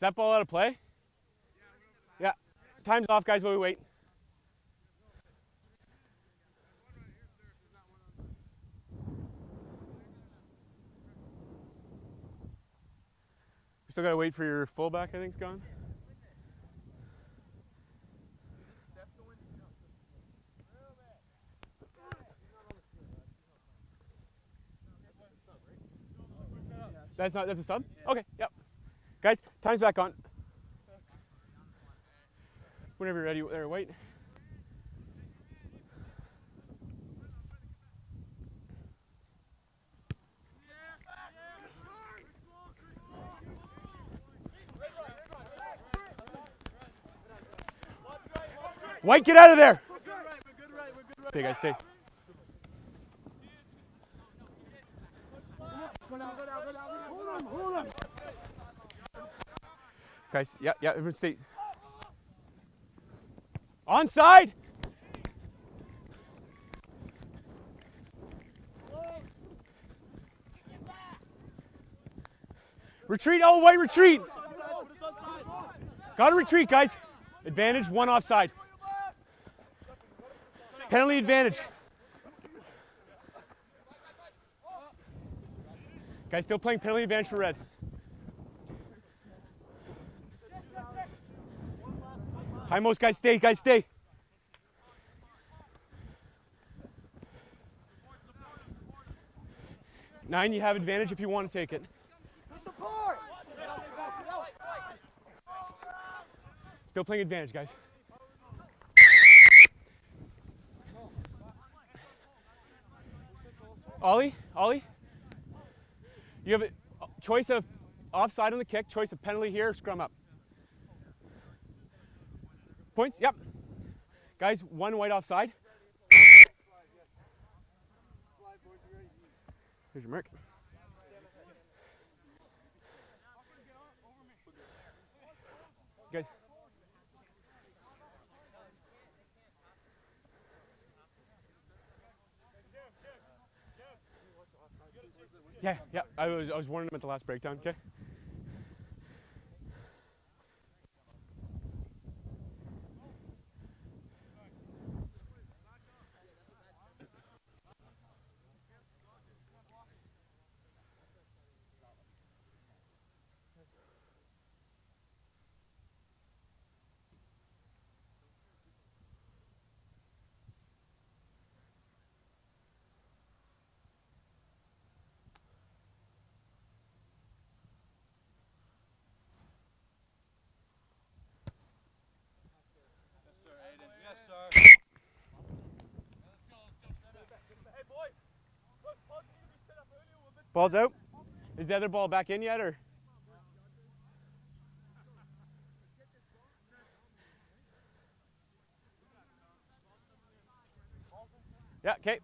Is that ball out of play? Yeah. Time's off, guys, while we wait. We still gotta wait for your fullback, I think's gone. That's not that's a sub? Okay, yep. Guys, time's back on. Whenever you're ready, there, wait. White, get out of there. Stay, guys, stay. Guys, yeah, yeah, everyone stay. Onside. Retreat, oh, white retreat. Got to retreat, guys. Advantage, one offside. Penalty advantage. Guys, still playing penalty advantage for red. Hindmost, guys, stay, guys, stay. Nine, you have advantage if you want to take it. Still playing advantage, guys. Ollie, Ollie, you have a choice of offside on the kick, choice of penalty here, scrum up. Points, yep. Guys, one white offside. Here's your mark. Guys. Yeah, yeah. I was I was warning them at the last breakdown. Okay. Ball's out. Is the other ball back in yet, or? Yeah. Okay.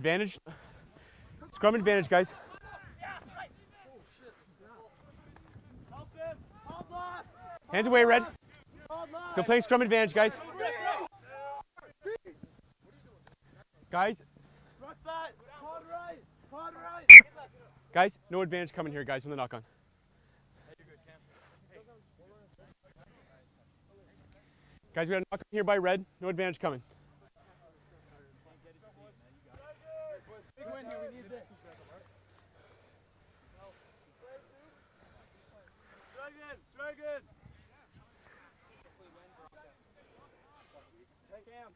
Advantage. Scrum advantage, guys. Hands away, red. Still playing scrum advantage, guys. Guys. Guys, no advantage coming here, guys, from the knock on. Guys, we got a knock on here by red. No advantage coming.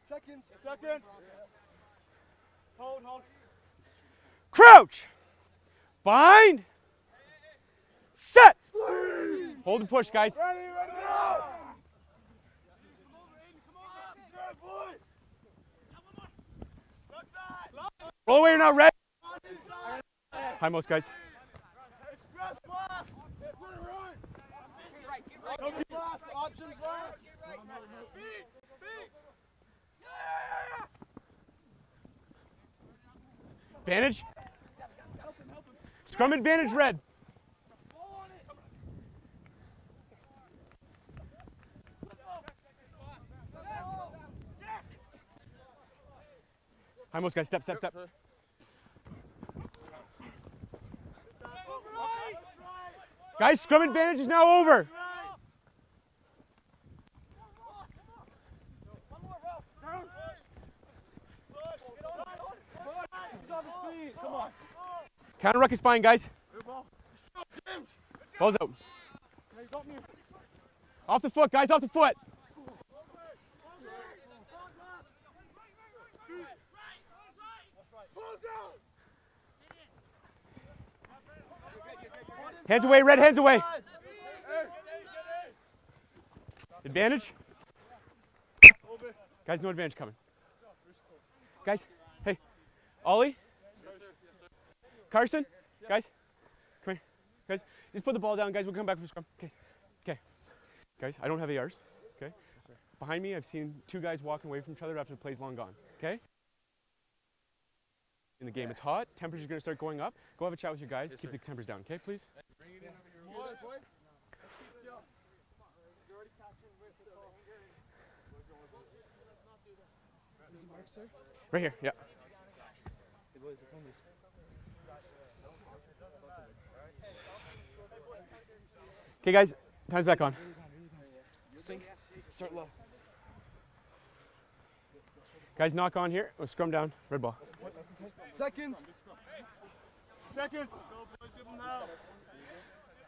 Seconds. Seconds. Hold, hold. Crouch. Bind. Set. Hold and push, guys. Ready, ready, go! Roll away, you're not ready. Hindmost, guys. Express left. Right. Options left. Options left. Advantage. Scrum advantage, red. Hindmost, guys. Step, step, step. Guys, scrum advantage is now over. Counter ruck is fine, guys. Balls out. Off the foot, guys, off the foot. Hands away, red, hands away. Advantage. Guys, no advantage coming. Guys, hey, Ollie. Carson, guys, come here. Guys, just put the ball down, guys. We'll come back for scrum. Okay, okay. Guys, I don't have ARs. Okay. Behind me, I've seen two guys walking away from each other after the play's long gone. Okay. In the game, it's hot. Temperature's gonna start going up. Go have a chat with your guys. Keep the tempers down. Okay, please. Right here. Yeah. Okay, guys. Time's back on. Sink. Start low. Guys, knock on here. Oh, scrum down. Red ball. Seconds. Seconds.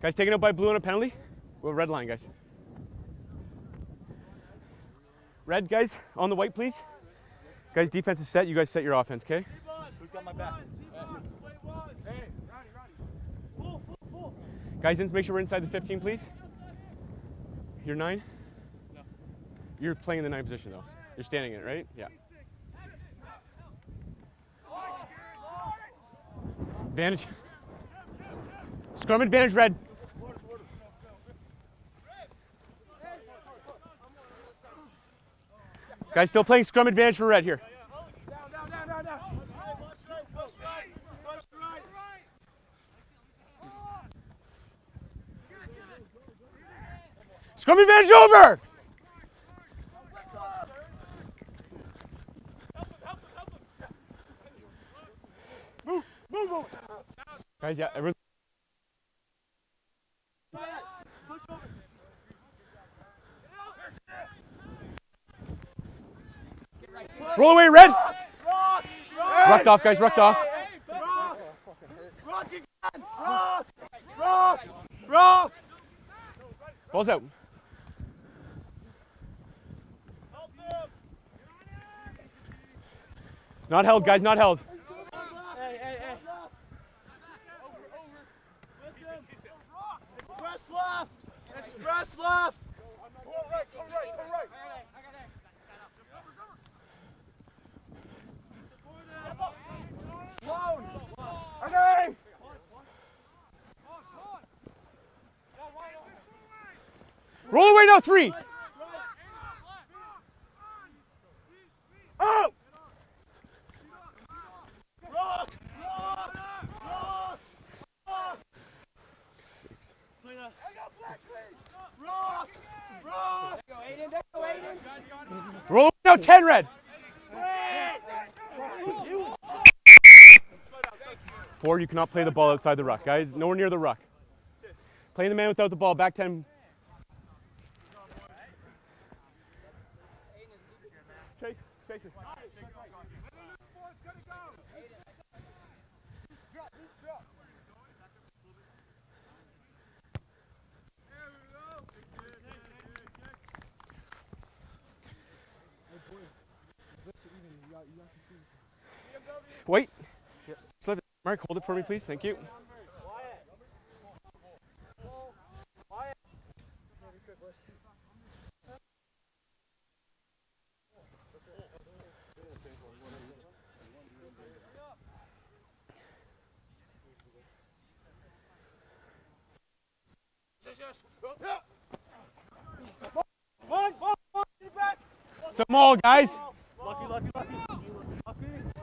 Guys, taken up by blue on a penalty. Well, red line, guys. Red, guys, on the white, please. Guys, defense is set. You guys set your offense, okay? Who's got my back? Guys, make sure we're inside the 15, please. You're nine? No. You're playing in the nine position, though. You're standing in it, right? Yeah. Advantage. Scrum advantage, red. Guys, still playing scrum advantage for red here. Scrum advantage over! Guys, yeah, everyone. Roll away, red! Rucked off, guys, rucked off. Ruck again! Ruck! Ruck! Ruck! Ball's out. Not held, guys, not held. Hey, hey, hey. Express left! Express left! Go right, go right, go right. Okay! Roll away now, three. Out! Ruck! Ruck! Ruck! Ruck! Ruck! Ruck! Roll now, 10 red. Four, you cannot play the ball outside the ruck. Guys, nowhere near the ruck. Playing the man without the ball, back 10. Wait. Mark, hold it for me, please. Thank you. Them all, guys. Lucky, lucky, lucky.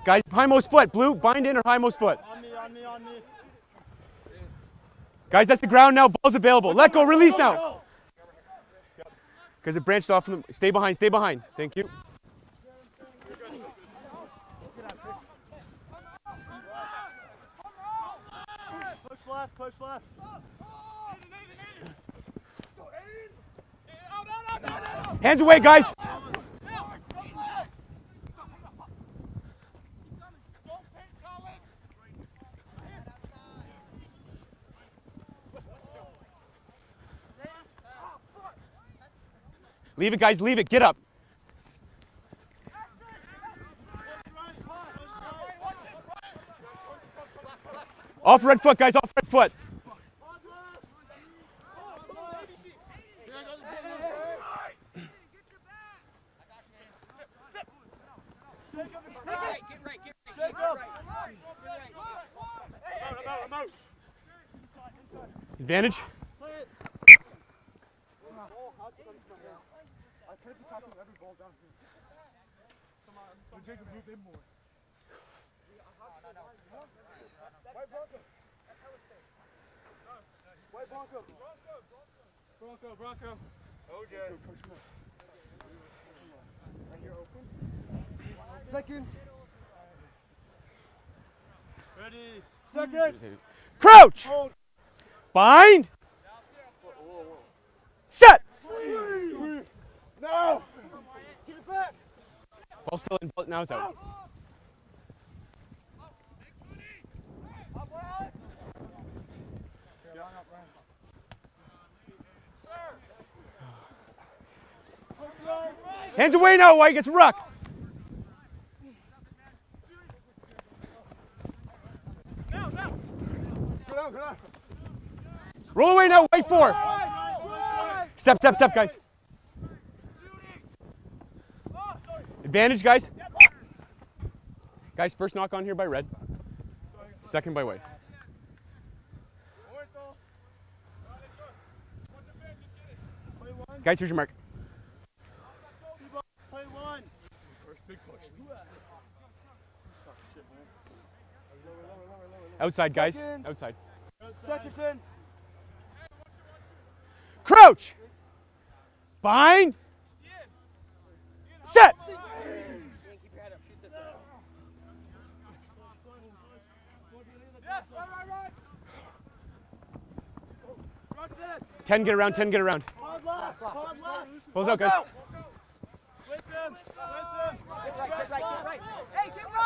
Guys, hindmost foot. Blue, bind in or hindmost foot. On me, on me, on me. Guys, that's the ground now. Ball's available. Let go. Release now. Because it branched off from them. Stay behind. Stay behind. Thank you. Push left, push left. Hands away, guys. Leave it, guys. Leave it. Get up. Off red foot, guys. Off red foot. Advantage. Jacob, move in more. White Bronco. White Bronco, Bronco. Bronco. OJ. Push him up. Right here open. Seconds. Ready. Second. Crouch. Bind. Set. No. It back. Ball still in. Now it's out. Hands away now, White gets ruck. Roll away now, White four. Step, step, step, guys. Advantage, guys. Guys, first knock on here by red. Second by white. Guys, here's your mark. Play one. First big push. Outside, guys. Outside. Second. Crouch. Bind. Set. Rock this. 10 get around, 10 get around. Pod left. Pod left. Close out, guys.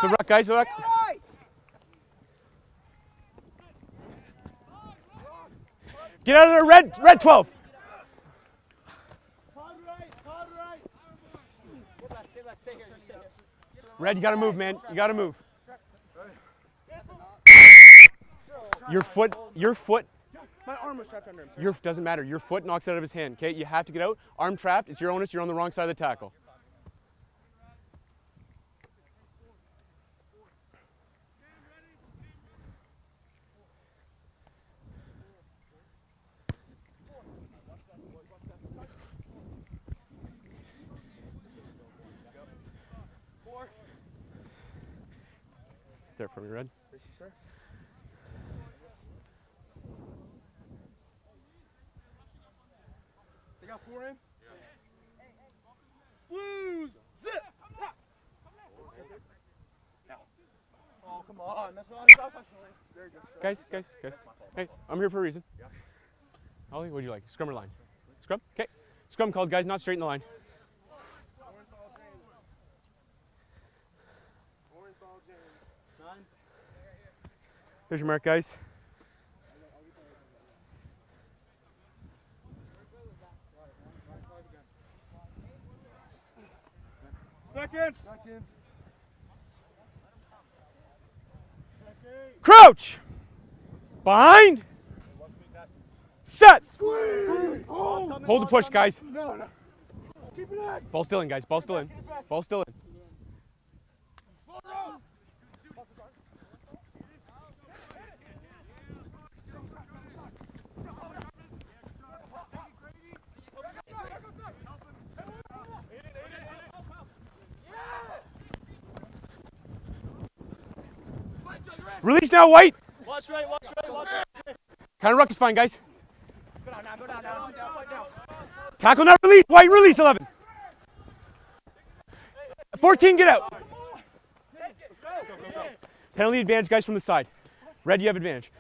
So ruck, guys, ruck. Get out of there, red, red 12. Pod right. Pod right. Red, you gotta move, man. You gotta move. Your foot, your foot, My arm was trapped under him. your doesn't matter. Your foot knocks out of his hand. Okay, you have to get out. Arm trapped. It's your onus. You're on the wrong side of the tackle. There for me, Red. They got four in? Blues! Zip! Oh, come on. That's not enough. Very good. Guys, guys, guys. Hey, I'm here for a reason. Ollie, what do you like? Scrum or line? Scrum? Okay. Scrum called, guys, not straight in the line. There's your mark, guys. Seconds. Seconds. Crouch. Bind. Set. Hold the push, guys. Ball still in, guys. Ball still in. Ball still in. Release now, White. Watch right, watch right, watch right. Counter ruck is fine, guys. Go down now, go down now. Down, fight down. Tackle now, release. White, release 11. 14, get out. Penalty advantage, guys, from the side. Red, you have advantage.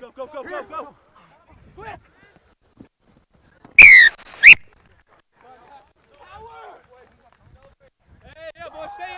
Go, go, go, go, go. Hey, yeah, boy, stay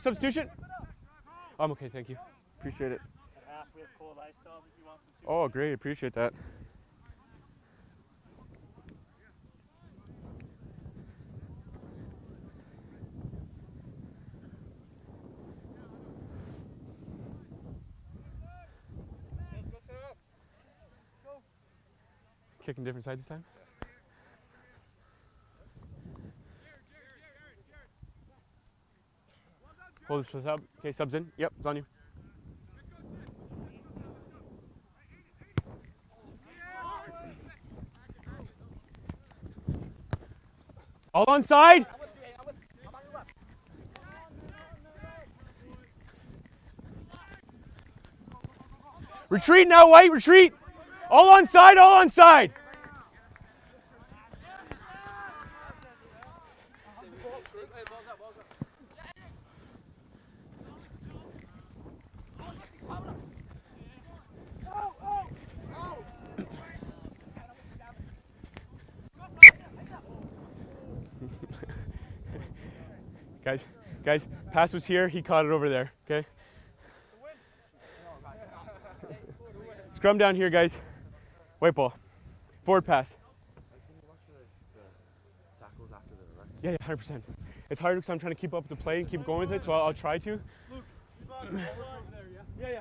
Substitution. I'm okay, thank you. Appreciate it. Oh, great, appreciate that. Kicking different sides this time? Hold this for sub. Okay, subs in. Yep, it's on you. All on side. Retreat now, White, retreat. All on side, all on side. Guys, guys, pass was here. He caught it over there. Okay. Scrum down here, guys. White ball. Forward pass. Tackles after the run. Yeah, yeah, hundred percent. It's hard because I'm trying to keep up the play and keep going with it, so I'll, I'll try to. Yeah, yeah. Yeah.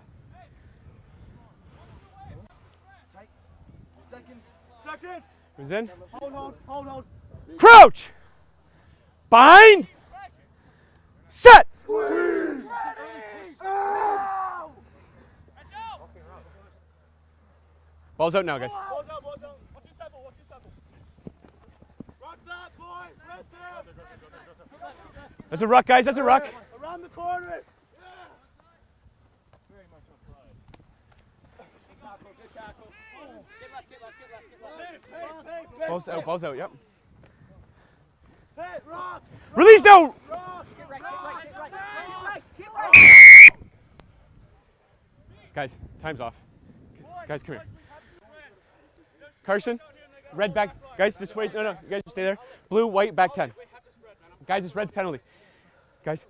Seconds. Seconds. Who's in? Hold on, hold on. Crouch. Bind. Set. Ball's out now, guys. Balls out, balls out. Watch your temple, watch your temple. Rock that, boys. Right there. That's a ruck, guys. That's a ruck. Around the corner. Ball's out. Ball's out. Yep. Rock. Release now. Guys, time's off. Guys, come here. Carson, red back. Guys, just wait. No, no. You guys just stay there. Blue, white, back 10. Guys, it's red's penalty. Guys,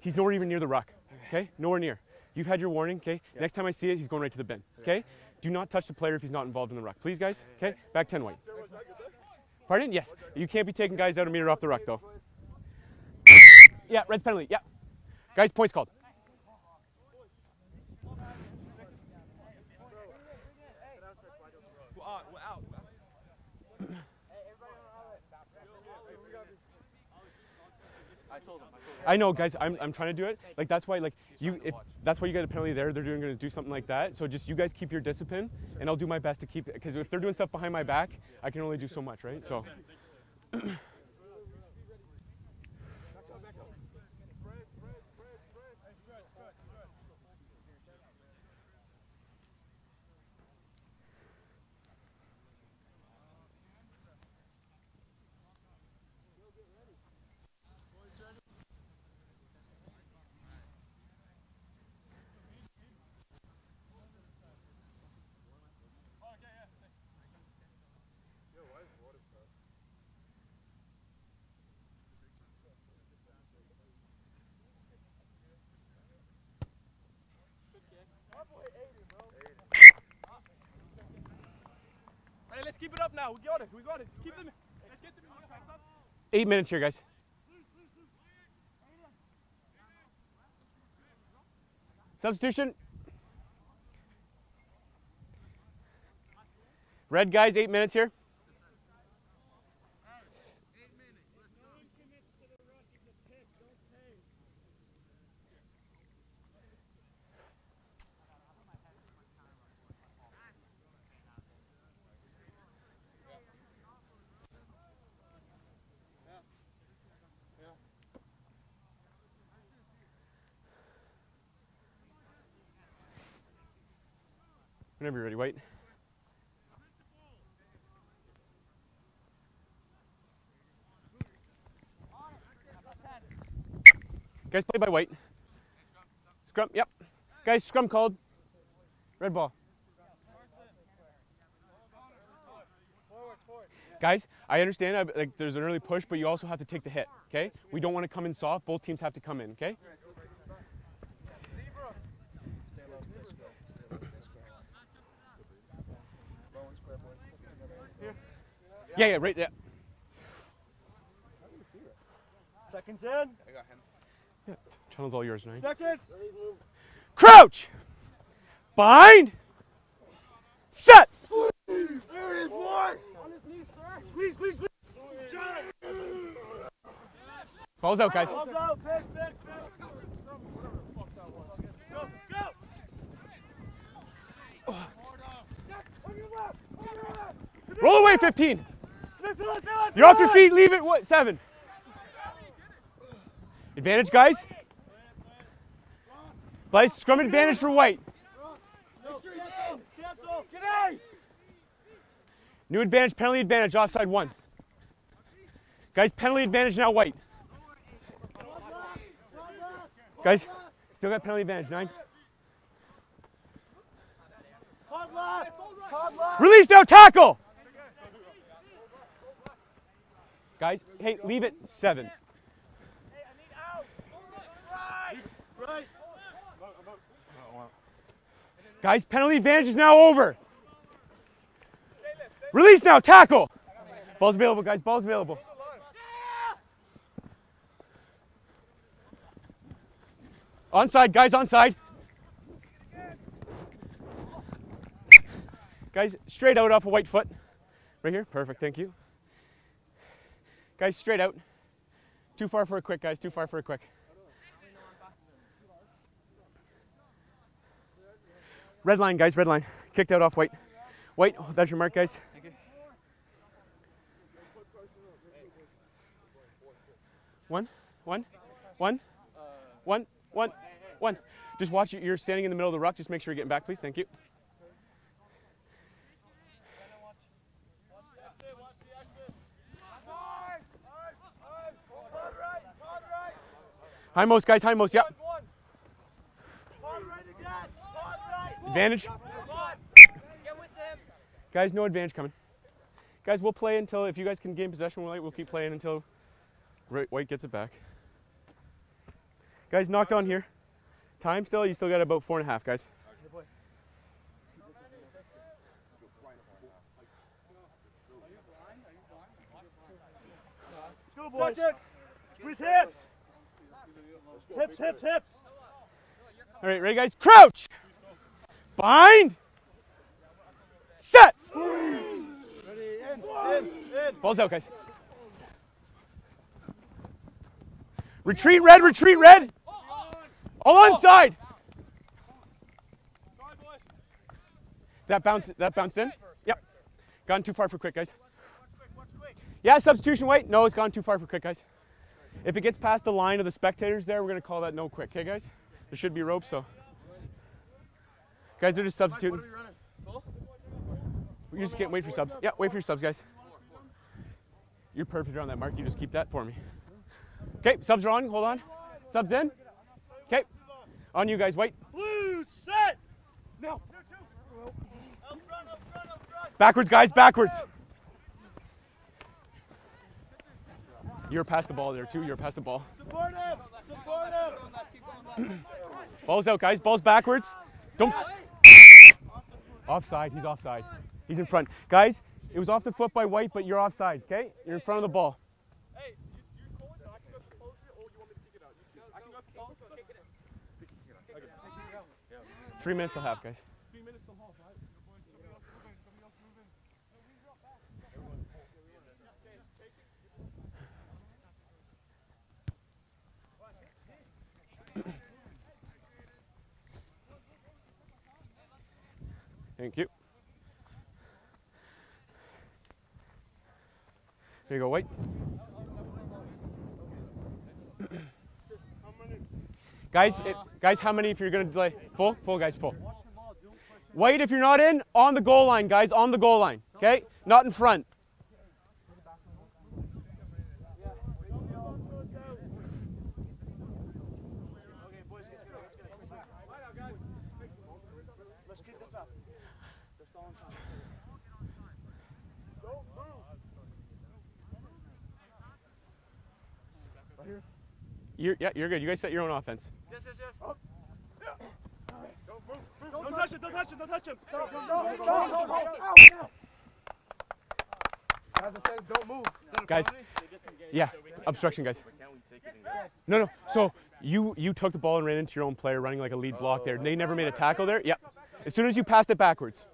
he's nowhere even near the ruck. Okay? Nowhere near. You've had your warning. Okay? Next time I see it, he's going right to the bin. Okay? Do not touch the player if he's not involved in the ruck. Please, guys. Okay? Back 10 white. Pardon? Yes. You can't be taking guys out a meter off the ruck, though. Yeah, red's penalty. Yeah. Guys, points called. I know, guys. I'm, I'm trying to do it. Like that's why, like you, if that's why you get a penalty there, they're doing going to do something like that. So just you guys keep your discipline, and I'll do my best to keep it. Because if they're doing stuff behind my back, I can only do so much, right? So. let's keep it up now. We got it. We got it. Keep them. Let's get them. Eight minutes here, guys. Substitution. Red guys, eight minutes here. Whenever you're ready, White. Guys, play by White. Scrum, yep. Guys, scrum called. Red ball. Guys, I understand uh, like there's an early push, but you also have to take the hit. Okay? We don't want to come in soft. Both teams have to come in. Okay? Yeah, yeah, right there. Seconds in. I got him. Yeah. Channel's all yours, right? Seconds. Crouch! Bind! Set! There he is, boy. On his knees, sir. Squeeze, squeeze, squeeze. John. Ball's out, guys. Balls out. Pick, pick, pick. Let's go, let's go. On your left, on your left. Roll away, 15. It, feel it, feel You're off your feet. Leave it. What? Seven. Advantage, guys. Blythe, scrum advantage for White. New advantage, penalty advantage, offside one. Guys, penalty advantage now, White. Guys, still got penalty advantage, nine. Release now, tackle! Guys, hey, leave it, seven. Right. Guys, penalty advantage is now over. Release now, tackle. Ball's available, guys, ball's available. Onside, guys, onside. Guys, straight out off a white foot. Right here, perfect, thank you. Guys, straight out. Too far for a quick, guys, too far for a quick. Red line, guys, red line. Kicked out off white. White, oh, that's your mark, guys. One, one, one, one, one, one. Just watch it. You're standing in the middle of the ruck. Just make sure you're getting back, please. Thank you. Hard right. Hard right. Hindmost, guys, hindmost. Yep. Advantage. Guys, no advantage coming. Guys, we'll play until, if you guys can gain possession, we'll, keep playing until White gets it back. Guys, knocked on here. Time still, you still got about four and a half, guys. Go, boys. Squeeze hips. Hips, hips, hips. All right, ready, guys? Crouch! Bind! Set! Ready, in, in, in. Ball's out, guys. Retreat red, retreat red. All onside. That bounced that bounced in? Yep. Gone too far for quick, guys. Yeah, substitution white. No, it's gone too far for quick, guys. If it gets past the line of the spectators there, we're gonna call that no quick, okay guys? There should be rope, so. Guys, they're just substituting. You just can't wait for subs. Yeah, wait for your subs, guys. You're perfect on that mark. You just keep that for me. Okay, subs are on. Hold on. Subs in. Okay. On you guys. Wait. Blue set. No. Backwards, guys. Backwards. You're past the ball there too. You're past the ball. Support him. Support him. Ball's out, guys. Ball's backwards. Don't. Offside. He's offside. He's in front. Guys, it was off the foot by White, but you're offside. Okay? You're in front of the ball. Hey, you, you're calling that I can go closer, or you want me to kick it out? You. I can go closer or kick it in. Three minutes to half, guys. Three minutes till half, right? Somebody else move in. Somebody else move in. Thank you. There you go, Wait. guys, it, guys, how many if you're going to delay? Full? Full, guys, full. Wait if you're not in, on the goal line, guys, on the goal line. Okay? Not in front. Okay, boys, get it. Let's get it. Right out, guys. Let's keep this up. They're still on time. Don't move. You're, yeah, you're good. You guys set your own offense. Yes, yes, yes. Up. Don't move. Don't touch him. Don't touch him. Don't touch him. Don't, don't, don't, don't, don't. As I said, don't move. Guys, yeah, obstruction, guys. No, no. So you you took the ball and ran into your own player, running like a lead block there. They never made a tackle there. Yeah. As soon as you passed it backwards.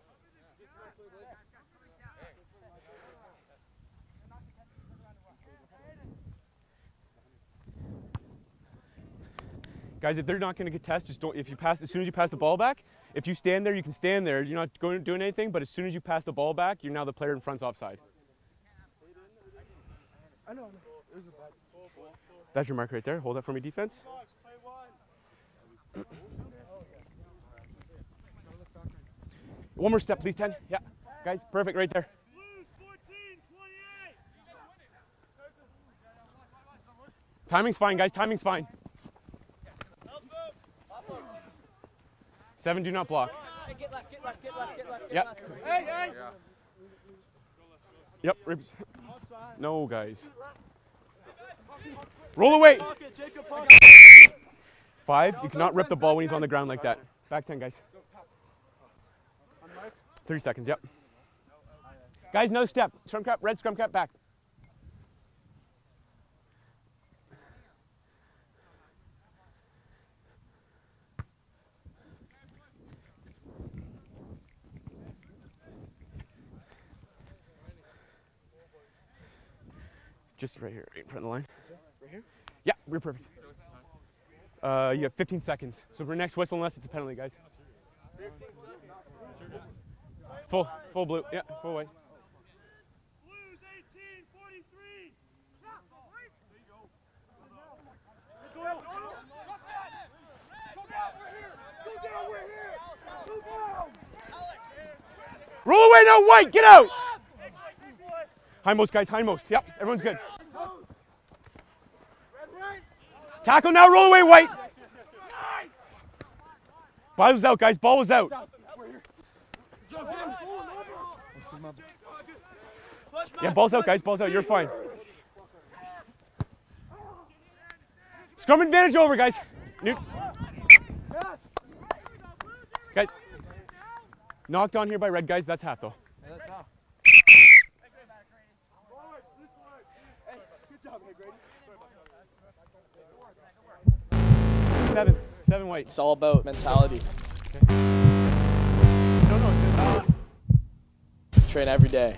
Guys, if they're not going to contest, just don't. If you pass, as soon as you pass the ball back, if you stand there, you can stand there. You're not going doing anything. But as soon as you pass the ball back, you're now the player in front's offside. That's your mark right there. Hold that for me, defense. One more step, please, 10. Yeah. Guys, perfect right there. Blues 14, 28. Timing's fine, guys. Timing's fine. Seven, do not block. Get left, get left, get left, get left, Yep. Hey, hey. Yep. ribs. No, guys. Roll away. Five. You cannot rip the ball when he's on the ground like that. Back 10, guys. 30 seconds, yep. Guys, no step. Scrum cap, red scrum cap, back. Just right here, right in front of the line. Right here? Yeah, we're perfect. Uh, you have 15 seconds. So for next whistle, unless it's a penalty, guys. Full, full blue. Yeah, full white. Blues 18, 43. Roll away no white. Get out. Hindmost, guys. Hindmost. Yep, everyone's good. Tackle now. Roll away, white. Ball was out, guys. Ball was out. Yeah, ball's out, guys. Ball's out. You're fine. Scrum advantage over, guys. New. Guys. Knocked on here by red guys. That's though. Seven. Seven white. It's all about mentality. No, no, it's uh, Train every day.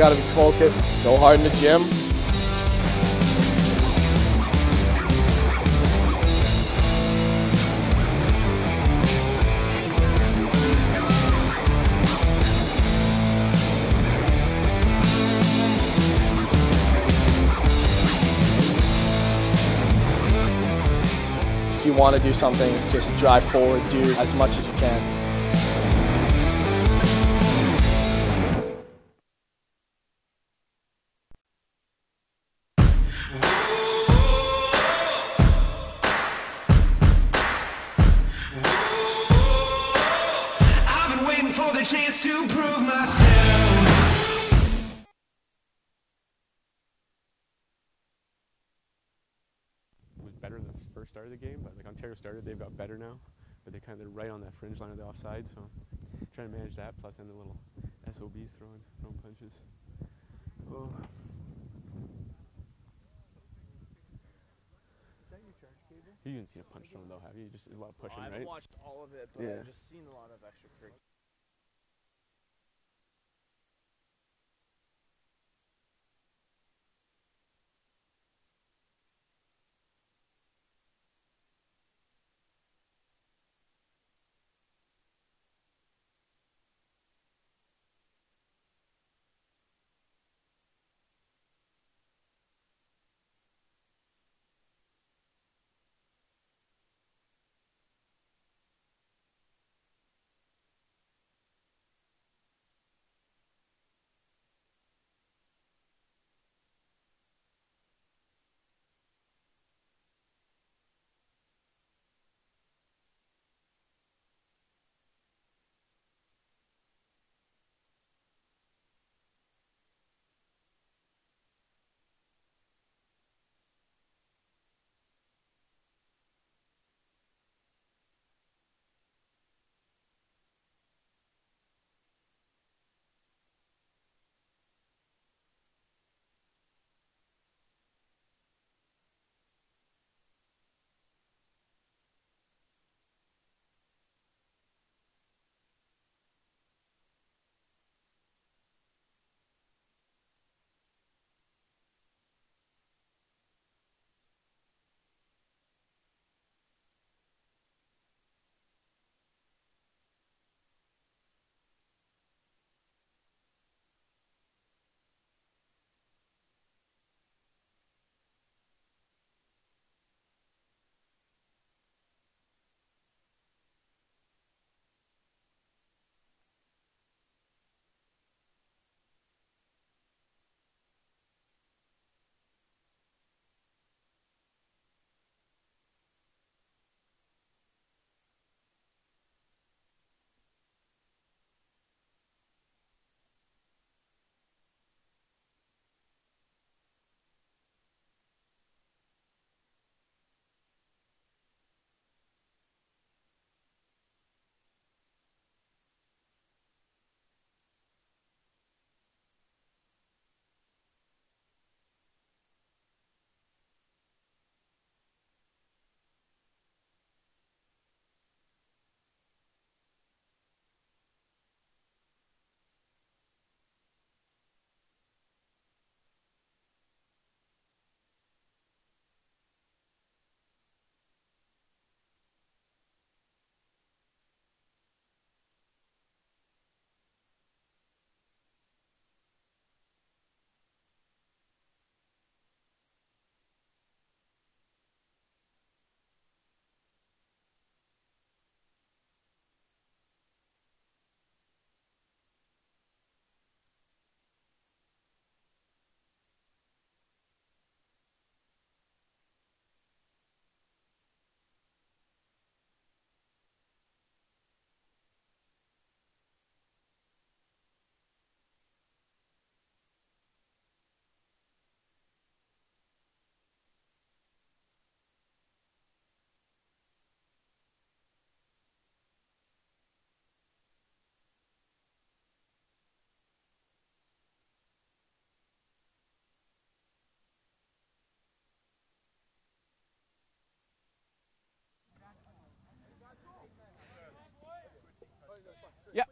You gotta be focused, go hard in the gym. If you want to do something, just drive forward, do as much as you can. Better now. But they're kind of they're right on that fringe line of the offside, so I'm trying to manage that. Plus, then the little SOBs throwing throwing punches. Oh. You didn't see a punch thrown though, have you? Just a lot of pushing, I haven't right? watched all of it, but Yeah. I've just seen a lot of extracurricular. Yeah.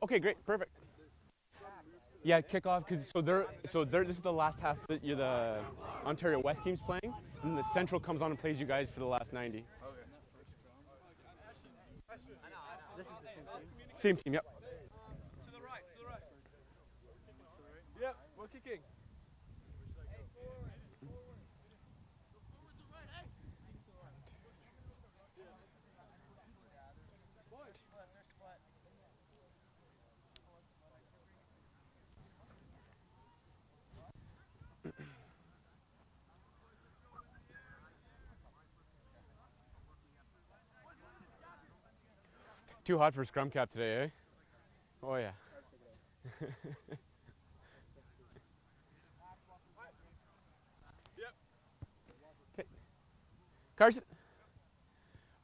Okay. Great. Perfect. Yeah, kickoff because so they're so they're this is the last half that you're the Ontario West team's playing, and the Central comes on and plays you guys for the last 90. This is the same team. Same team, yep. To the right, to the right. Yep, we're kicking. Too hot for scrum cap today, eh? Oh yeah. Okay. Carson.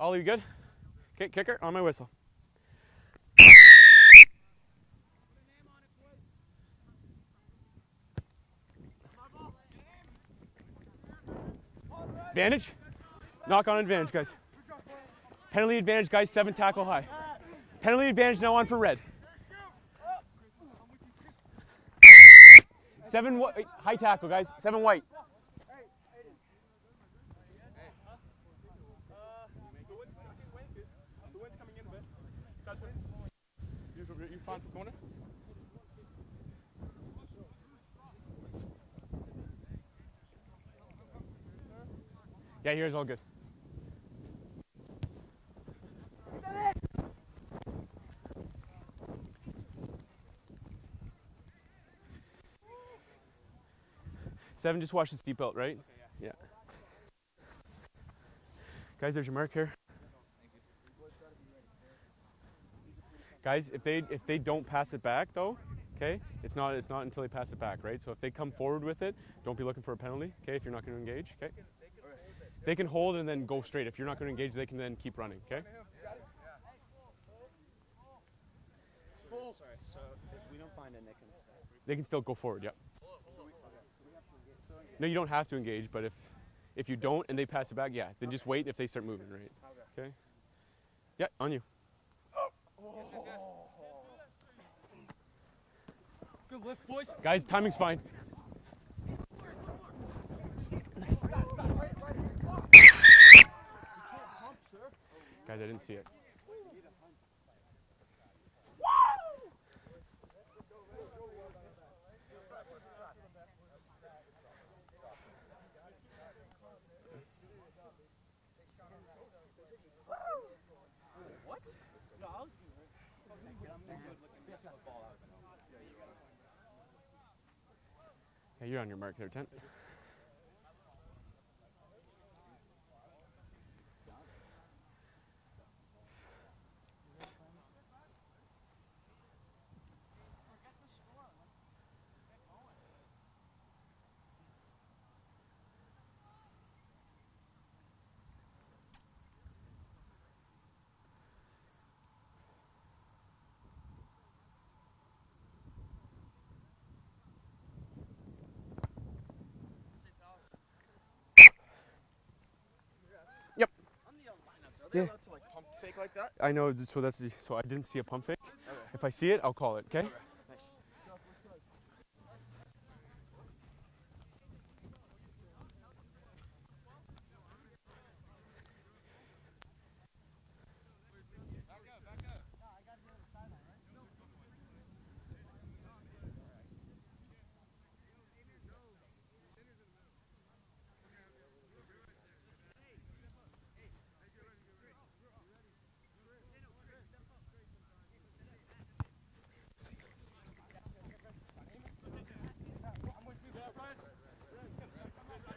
Ollie, you good? Okay, kicker on my whistle. Advantage. Knock on advantage, guys. Penalty advantage, guys. Seven tackle high. Penalty advantage now on for red. Seven white, high tackle, guys. Seven white. Yeah, here's all good. Seven, just watch the steep belt, right? yeah. Guys, there's your mark here. Guys, if they if they don't pass it back though, okay, it's not it's not until they pass it back, right? So if they come forward with it, don't be looking for a penalty, okay? If you're not going to engage, okay? They can hold and then go straight. If you're not going to engage, they can then keep running, okay? Sorry, so if we don't find it, Nick can stay. They can still go forward, yeah. No, you don't have to engage, but if if you don't and they pass it back, yeah, then just wait if they start moving, right? Okay. Yeah, on you. Good lift, boys. Guys, timing's fine. Guys, I didn't see it. Yeah, you're on your mark here, 10. yeah. to like pump fake like that? I know, so that's the, so I didn't see a pump fake. Okay. If I see it, I'll call it, okay. okay.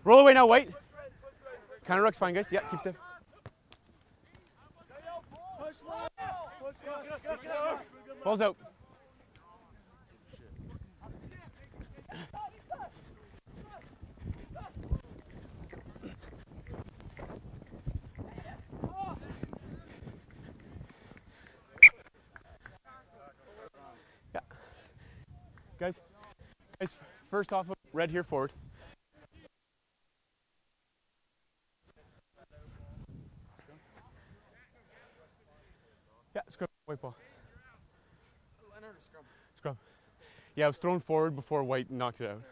Roll away now, White. Counter ruck's fine, guys. Yeah, keep still. Balls out. Yeah. Guys, guys, first off, red here forward. Yeah, scrum, white ball. Leonard or scrum? Scrum. Yeah, I was thrown forward before White knocked it out.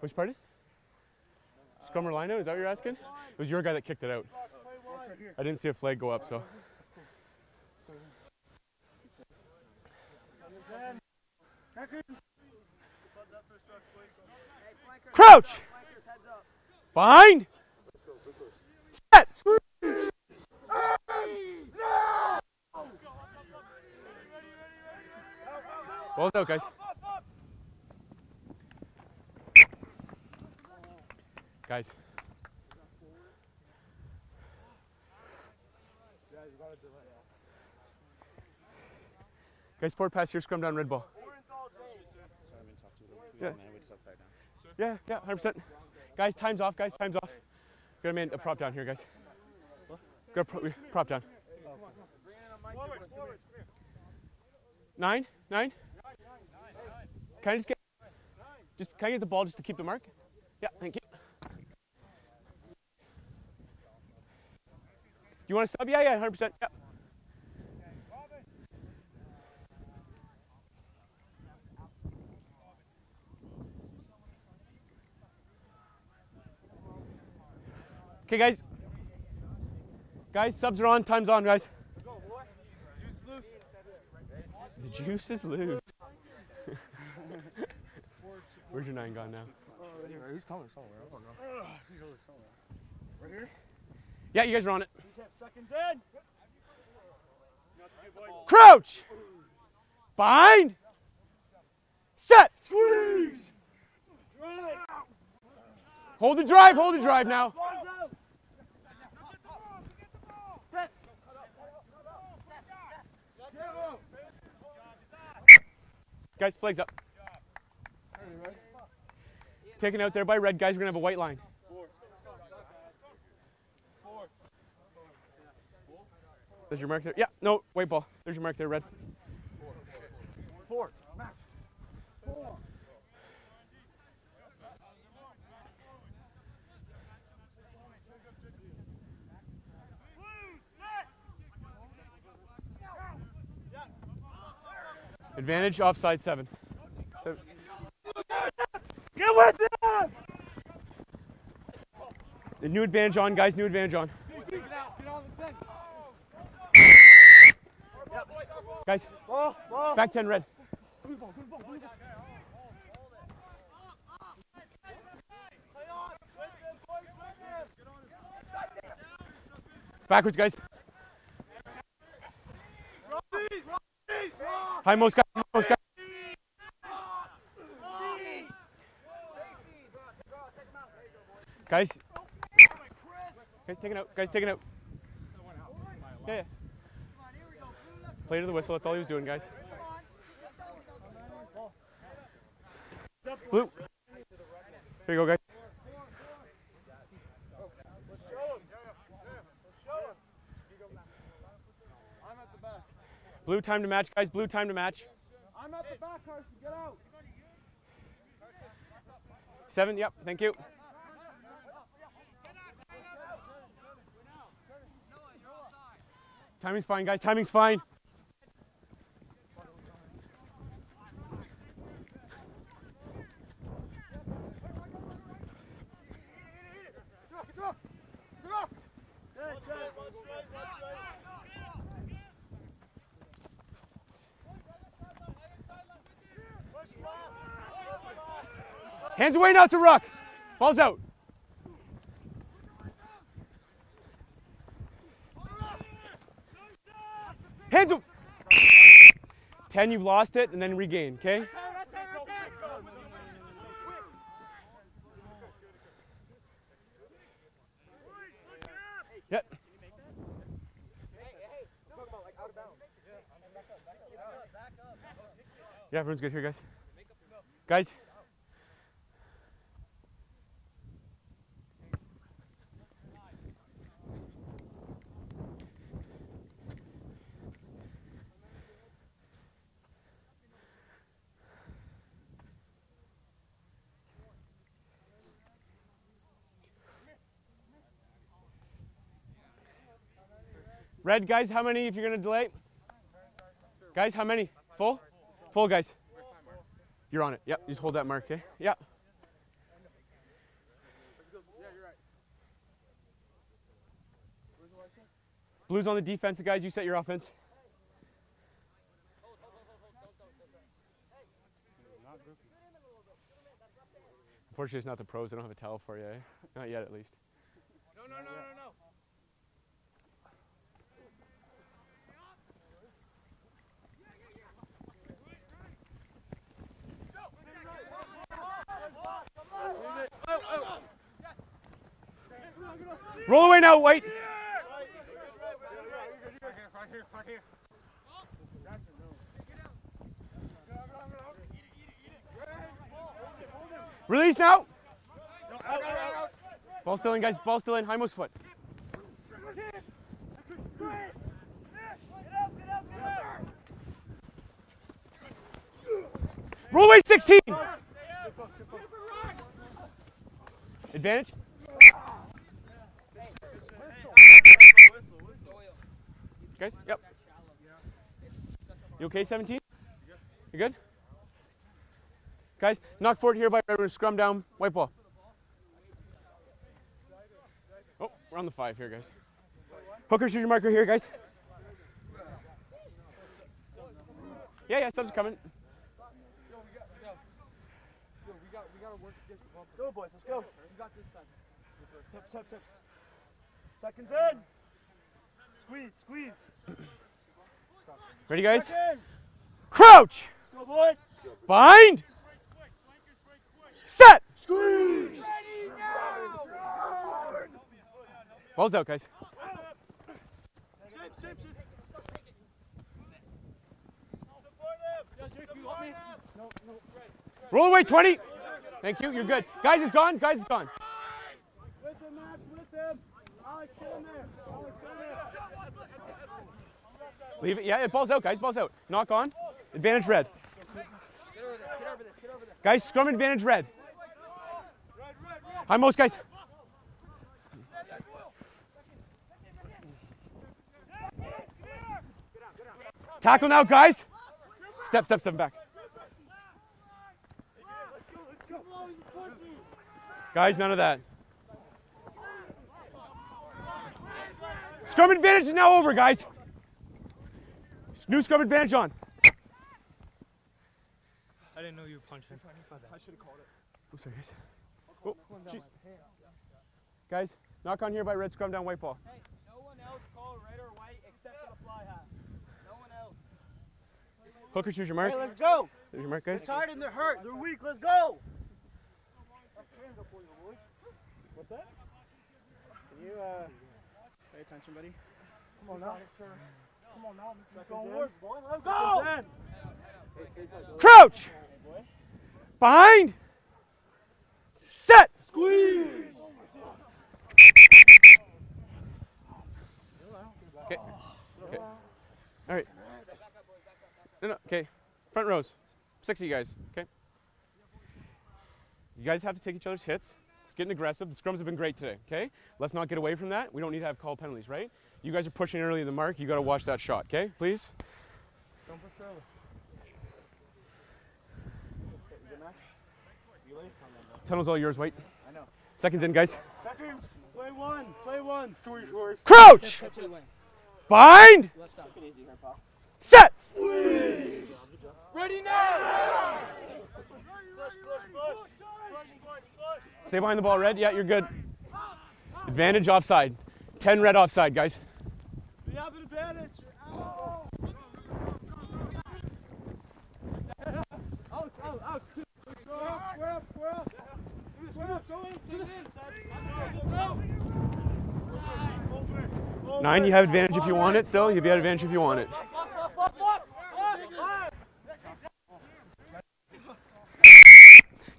Which party? Scrum or line out? Is that what you're asking? It was your guy that kicked it out. I didn't see a flag go up, so. Crouch! Bind! Balls out, guys. Guys. Guys, forward pass here, scrum down, red ball. Yeah, yeah, 100%. Guys, time's off, guys, time's off. Got a man, a prop down here, guys. Got a pro, prop down. Nine? Nine? Can I just get, just, can I get the ball just to keep the mark? Yeah, thank you. Do you want to sub? Yeah, yeah, 100%. Yeah. Okay, guys. Guys, subs are on. Time's on, guys. The juice is loose. Where's your nine gone now? He's coming somewhere. I don't know. Right here? Yeah, you guys are on it. Seconds in. Crouch! Bind! Set! Squeeze! Hold the drive, hold the drive now. Guys, flags up. Taken out there by red guys, we're gonna have a white line. There's your mark there. Yeah, no, white ball. There's your mark there, red. Four. Advantage, offside seven. Get with it. the new advantage on, guys, new advantage on. Get out. Get on the bench. Guys, back 10 red. Backwards, guys. Hindmost guys, guys. Guys. Guys, taking out. Guys, taking out. Yeah, yeah. Play to the whistle. That's all he was doing, guys. Blue. Here you go, guys. Blue time to match, guys. Blue time to match. I'm at the back, Carson. Get out. Seven, yep, thank you. Timing's fine, guys. Timing's fine. Hands away now to Ruck. Ball's out. Hands up. 10, you've lost it, and then regain, okay? Yep. Yeah, everyone's good here, guys. Guys. Red, guys, how many if you're going to delay? Guys, how many? Full? Full, guys. You're on it. Yep, just hold that mark, okay? Yep. Blues on the defensive, guys. You set your offense. Unfortunately, it's not the pros. I don't have a towel for you. Eh? Not yet, at least. No, no, no, no, no. Roll away now, White. Release now. Ball still in, guys. Ball still in. Hindmost foot. Roll away 16. Advantage. Guys, yep. You okay, 17? You good? Guys, knock forward here by Redwood, scrum down, white ball. Oh, we're on the five here, guys. Hooker, shoot your marker here, guys. Yeah, yeah, sub's coming. Go, boys. Let's go. You got this side. Hips, hips, hips. Seconds in. Squeeze, squeeze. Ready, guys? Crouch! Go, boys. Bind! Set! Squeeze. Ball's out, guys. Roll away 20. Thank you, you're good. Guys is gone, guys is gone. With him, Max, with him. Alex, get in there. Alex, get in there. Leave it, yeah, it ball's out, guys, ball's out. Knock on. Advantage red. Guys, scrum advantage red. Hindmost guys. Tackle now, guys. Step, step, step back. Guys, none of that. Scrum advantage is now over, guys. New scrum advantage on. I didn't know you were punching. I should have called it. Oh, sorry, guys. Oh, jeez. Guys, knock on here by red scrum down white ball. Hey, no one else call red or white except for the fly half. No one else. Hooker, choose your mark. Hey, let's go. There's your mark, guys. They're tired and they're hurt. They're weak. Let's go. What's that? Can you uh, pay attention, buddy? Come on now. Come on now. Let's go work, boy. Let's go. Crouch. Bind. Set. Squeeze. Okay. Okay. All right. No, no. Okay. Front rows. Six of you guys. Okay. You guys have to take each other's hits. It's getting aggressive. The scrums have been great today. Okay. Let's not get away from that. We don't need to have call penalties, right? You guys are pushing early in the mark. You got to watch that shot. Okay. Please. Don't push early. Tunnel's all yours, White. I know. Seconds in, guys. Seconds. Play one. Play one. Squeeze, squeeze. Crouch. Bind. Set. Ready now. Stay behind the ball, red. Yeah, you're good. Advantage offside. 10 red offside, guys. We have an advantage. Out. Out, out. Nine, you have advantage if you want it still. You've got advantage if you want it.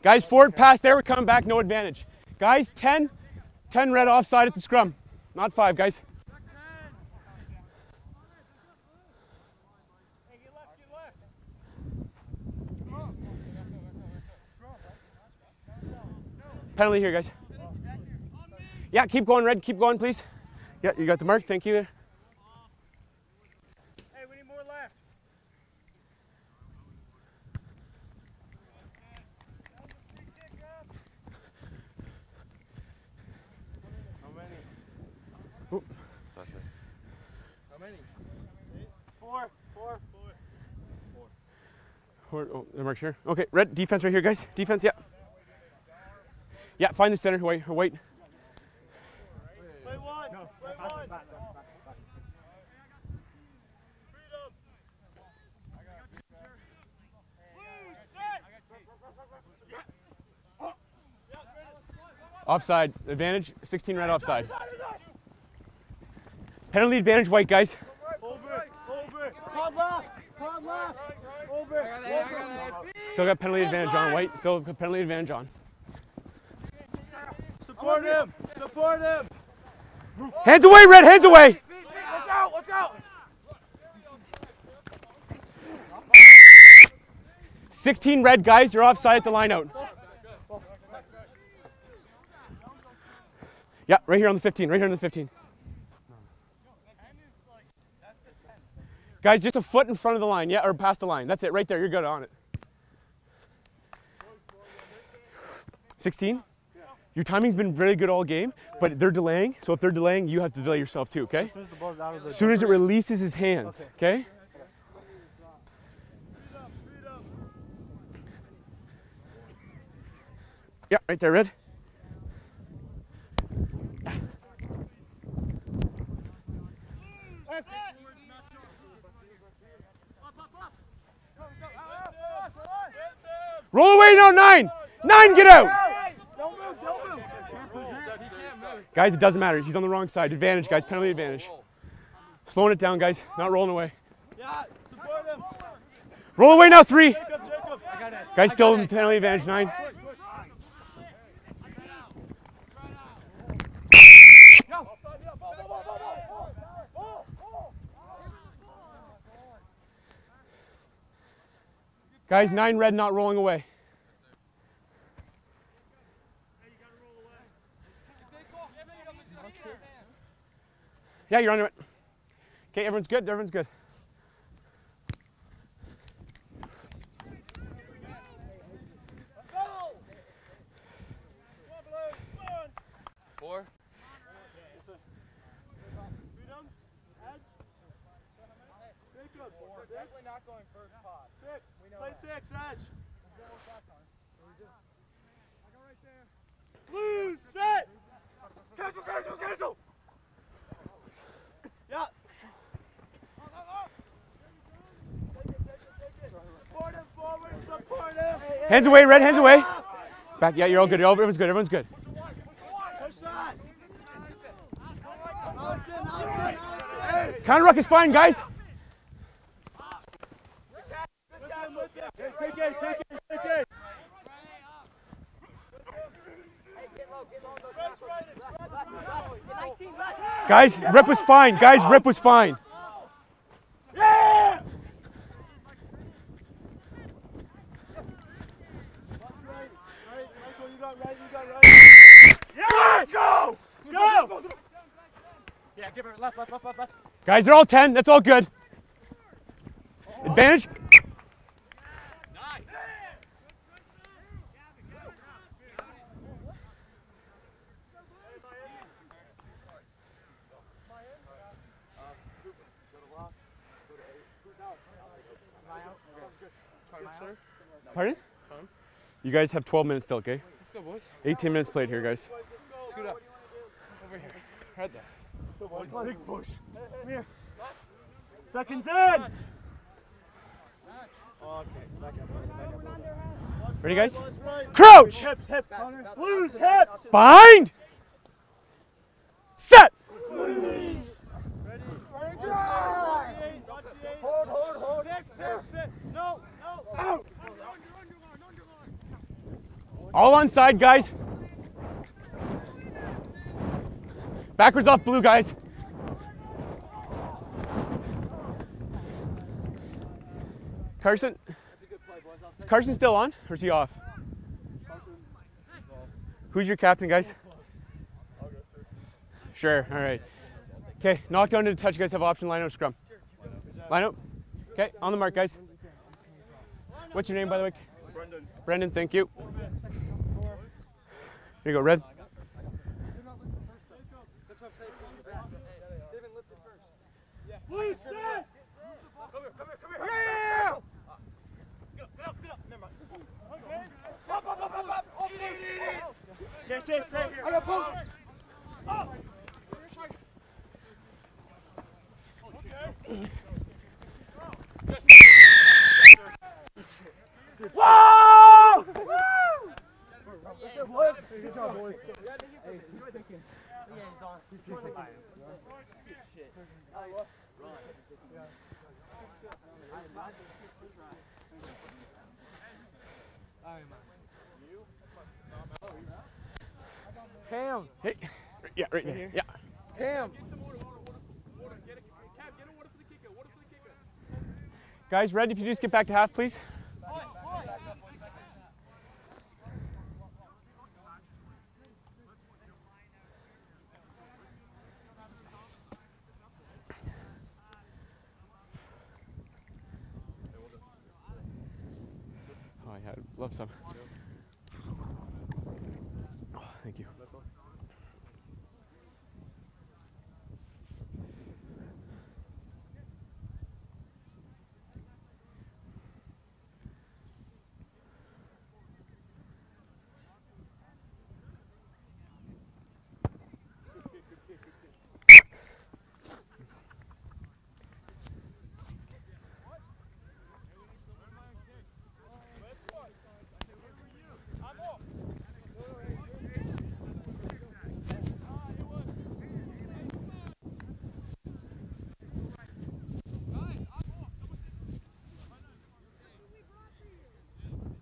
Guys, forward pass there. We're coming back. No advantage. Guys, 10. 10 red offside at the scrum. Not five, guys. Penalty here, guys. Yeah, keep going, Red. Keep going, please. Yeah, you got the mark. Thank you. Hey, we need more left. How many? How many? Four. Four. Four. Four. Oh, the mark's here. Okay, red defense right here, guys. Defense, yeah. Yeah, find the center. Wait, wait. Play one. Play one. Offside. Advantage. 16 red offside. Penalty advantage, white guys. Over, over. Pod left, pod left. Over, over. Still got penalty advantage on white. Still got penalty advantage on. Support him, support him. Hands away, red. Hands away. Watch out, watch out. 16 red guys. You're offside at the line out. Yeah, right here on the 15. Right here on the 15. Guys, just a foot in front of the line. Yeah, or past the line. That's it. Right there. You're good on it. 16. Your timing's been very good all game, but they're delaying. So if they're delaying, you have to delay yourself too, okay? As soon as the ball's out of the. As soon as it releases his hands, okay? Yeah, right there, red. Roll away now, nine. Nine, get out. Don't move, don't move. Guys, it doesn't matter. He's on the wrong side. Advantage, guys. Penalty advantage. Slowing it down, guys. Not rolling away. Yeah, support him. Roll away now, three. Guys, still in penalty advantage, nine. Guys, nine red, not rolling away. Yeah, you're under it. Okay, everyone's good. Everyone's good. Four. Freedom. Edge. Jacob. Definitely not going first pot. Six. Play six, edge. Blue, set. Cancel, cancel, cancel. Yeah. Support him forward, support him. Hands away, red, hands away. Back, yeah, you're all good. Everyone's good. Everyone's good. Counter ruck is fine, guys. Guys, rip was fine. Guys, rip was fine. Yeah! Yeah, let's go! Yeah, give her left, left, left, left, left. Guys, they're all 10. That's all good. Advantage. Nice. Pardon? You guys have 12 minutes still, okay? Let's go, boys. 18 minutes played here, guys. Scoot up. Over here. Right there. Big push. Come here. Seconds in! Ready, guys? Crouch! Hips, hip. Blues, hip! Bind! Set! Hold, hold, hold. Pick, pick, pick. No, no. Out. All on side, guys. Backwards off blue, guys. Carson? Is Carson still on or is he off? Who's your captain, guys? Sure, all right. Okay, knockdown to the touch. Guys have option line out scrum. Line up. Okay, on the mark, guys. What's your name, by the way? Brendan. Brendan, thank you. Here you go, red. Please, sit! Come here, come here, come here. Yeah! Get up, get up, Never mind. Up, up, up, up, up. Okay, stay, stay here. I got post. Up. Whoa! Good job, boys. Cam. Hey. Yeah, right there. Yeah. Cam. Guys, red, if you just get back to half, please. Love some.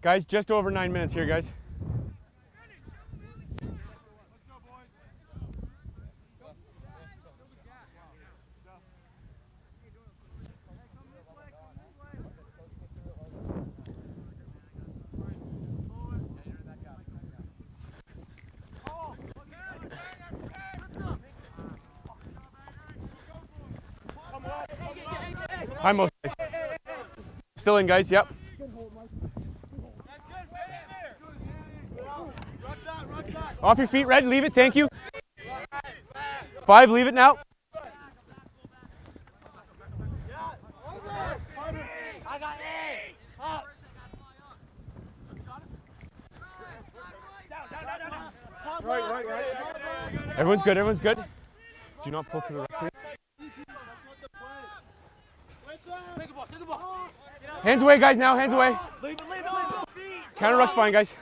Guys, just over nine minutes here, guys. Hindmost guys. Still in, guys. Yep. Off your feet, Red. Leave it. Thank you. Five. Leave it now. Everyone's good. Everyone's good. Do not pull through the right, please. Hands away, guys. Now, hands away. Counter ruck's fine, guys.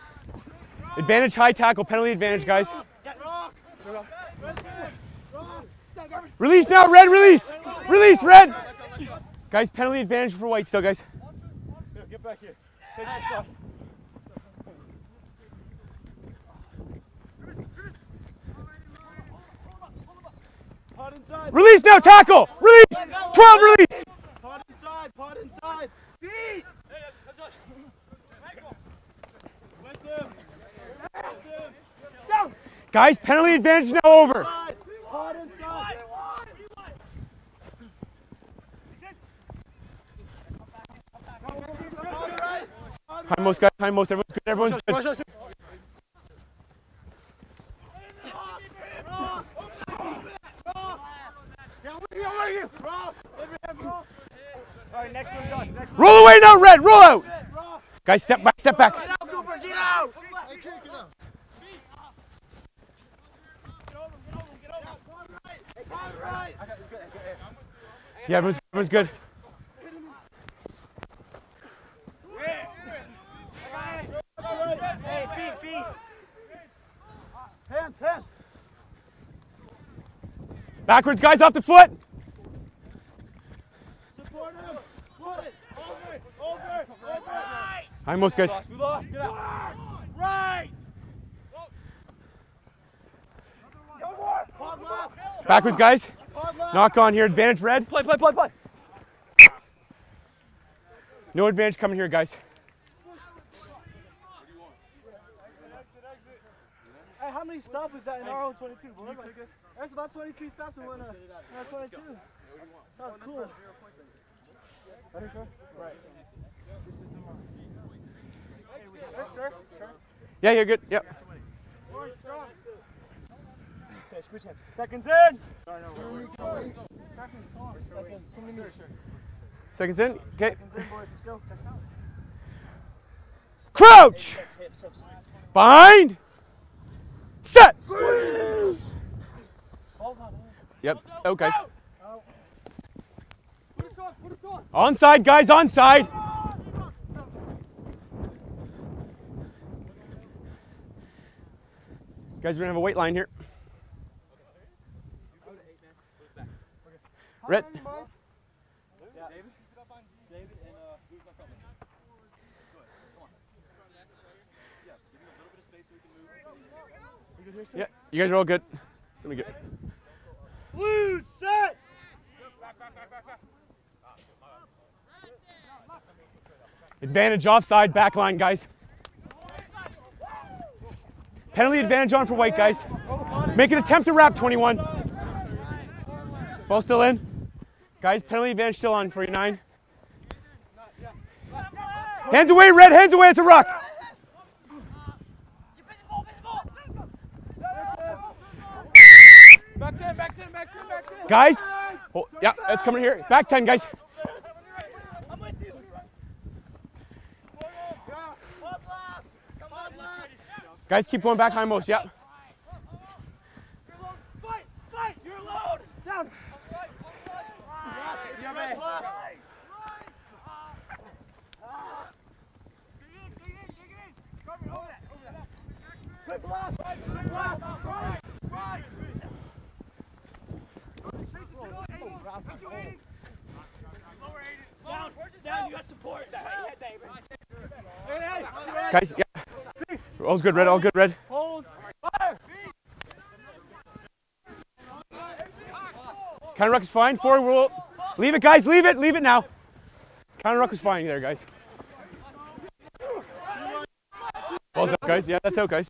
Advantage, high tackle, penalty advantage, guys. Release now, red. Release. Release, red. Guys, penalty advantage for white still, guys. Get back here. Release now, tackle. Release. 12, release. Pot inside. Pot inside. Feet. Hey, that's, that's us. With them. With them. Down. Guys, penalty advantage now over. Inside. Hindmost, guys. Hindmost. Everyone's good. Everyone's good. Roll away now, red. Roll out. Guys, step back. Step back. one. Cooper, get out. Yeah, everyone's, everyone's good. Hey, feet, feet. Hands, hands. Backwards, guys, off the foot. Support him. Over, over, over. Hindmost, guys. We lost. Get out. Right. Go more. Backwards, guys. Knock on here. Advantage, red. Play, play, play, play. No advantage coming here, guys. Hey, how many stops was that in our own 22? boy? That's about 22 stops in one, uh, in 22. That was cool. Are you sure? Right. Sure? Sure. Yeah, you're good. Yep. Okay, him. Seconds in. Seconds in. Okay. Crouch. Bind. Set. Yep. Out, guys. Onside, guys. Onside. Guys, we're gonna have a weight line here. Red. Yeah, you guys are all good. Let me get. Blue set. Advantage offside, back line, guys. Penalty advantage on for white, guys. Make an attempt to wrap 21. Ball still in. Guys, penalty advantage still on for you, nine. Hands away, red, hands away, it's a ten, ten, ten, ten. Guys, oh, yeah, it's coming here. Back 10, guys. Guys, keep going back hindmost, yeah. Fight, fight. You're alone. Down. Express left. Quick left, quick left, right, right. Down, down, you got support. Guys, yeah. All's good, red, all good, red. Hold. Fire. Counter ruck is fine. Forward rule. Leave it, guys. Leave it. Leave it now. Counter ruck is fine there, guys. Ball's up, guys. Yeah, that's out, guys.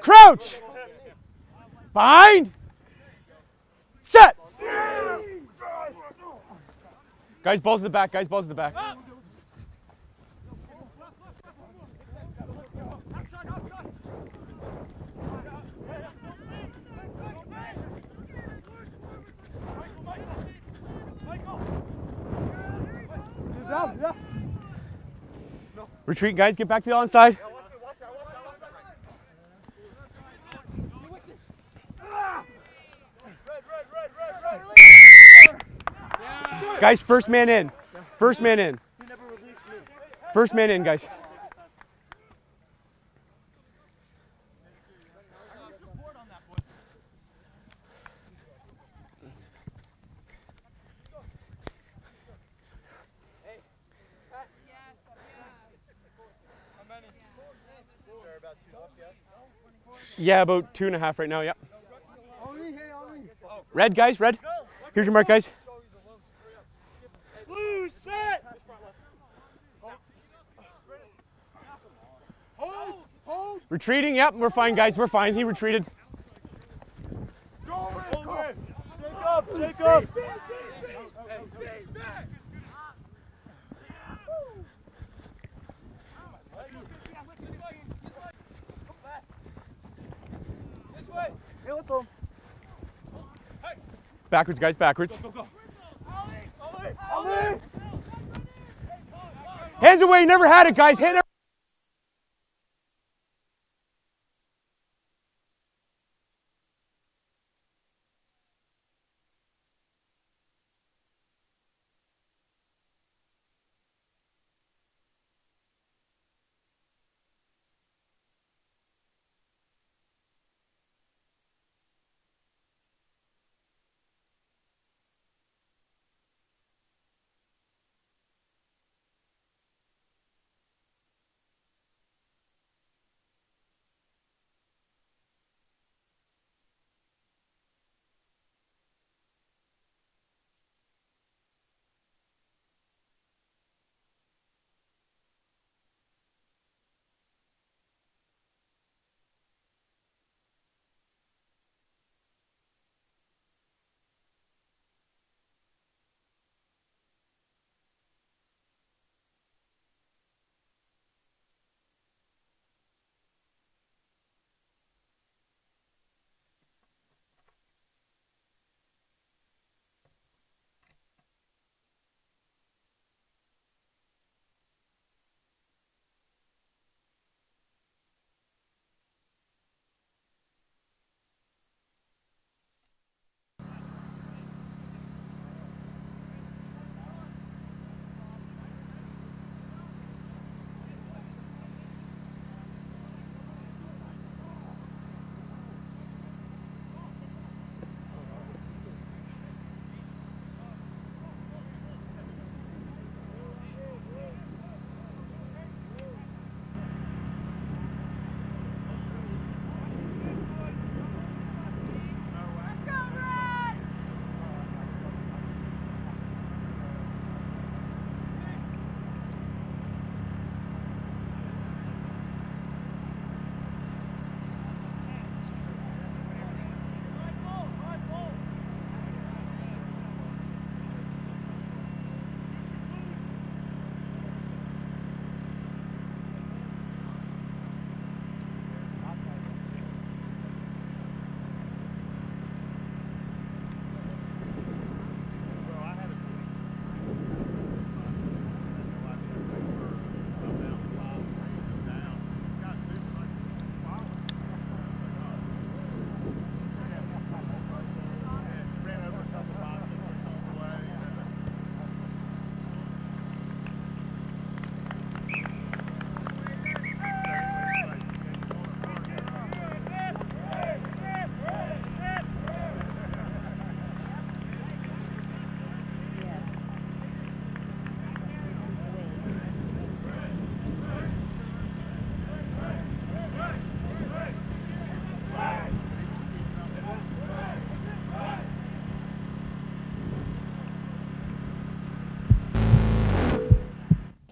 Crouch! Bind! Set! Guys, balls in the back, guys, balls in the back. Retreat, guys, get back to the onside. Guys, first man in. First man in. First man in, guys. Yeah, about two and a half right now, yeah. Red, guys, red. Here's your mark, guys. Set. Hold, hold. Retreating, yep, we're fine, guys, we're fine. He retreated. Go with Jacob, Jacob. Hey, let's go. Backwards, guys, backwards. Ali! Hands away, never had it, guys. Hand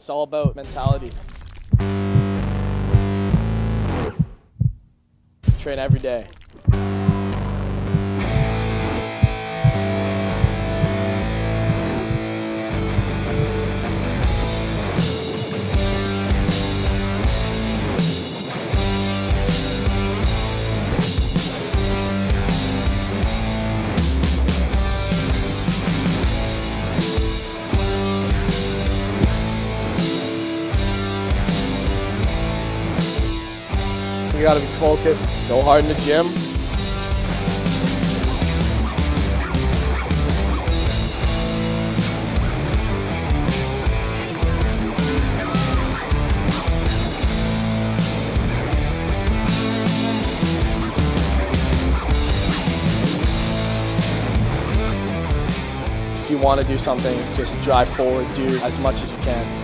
It's all about mentality. Train every day. Focused, go hard in the gym. If you want to do something, just drive forward, do as much as you can.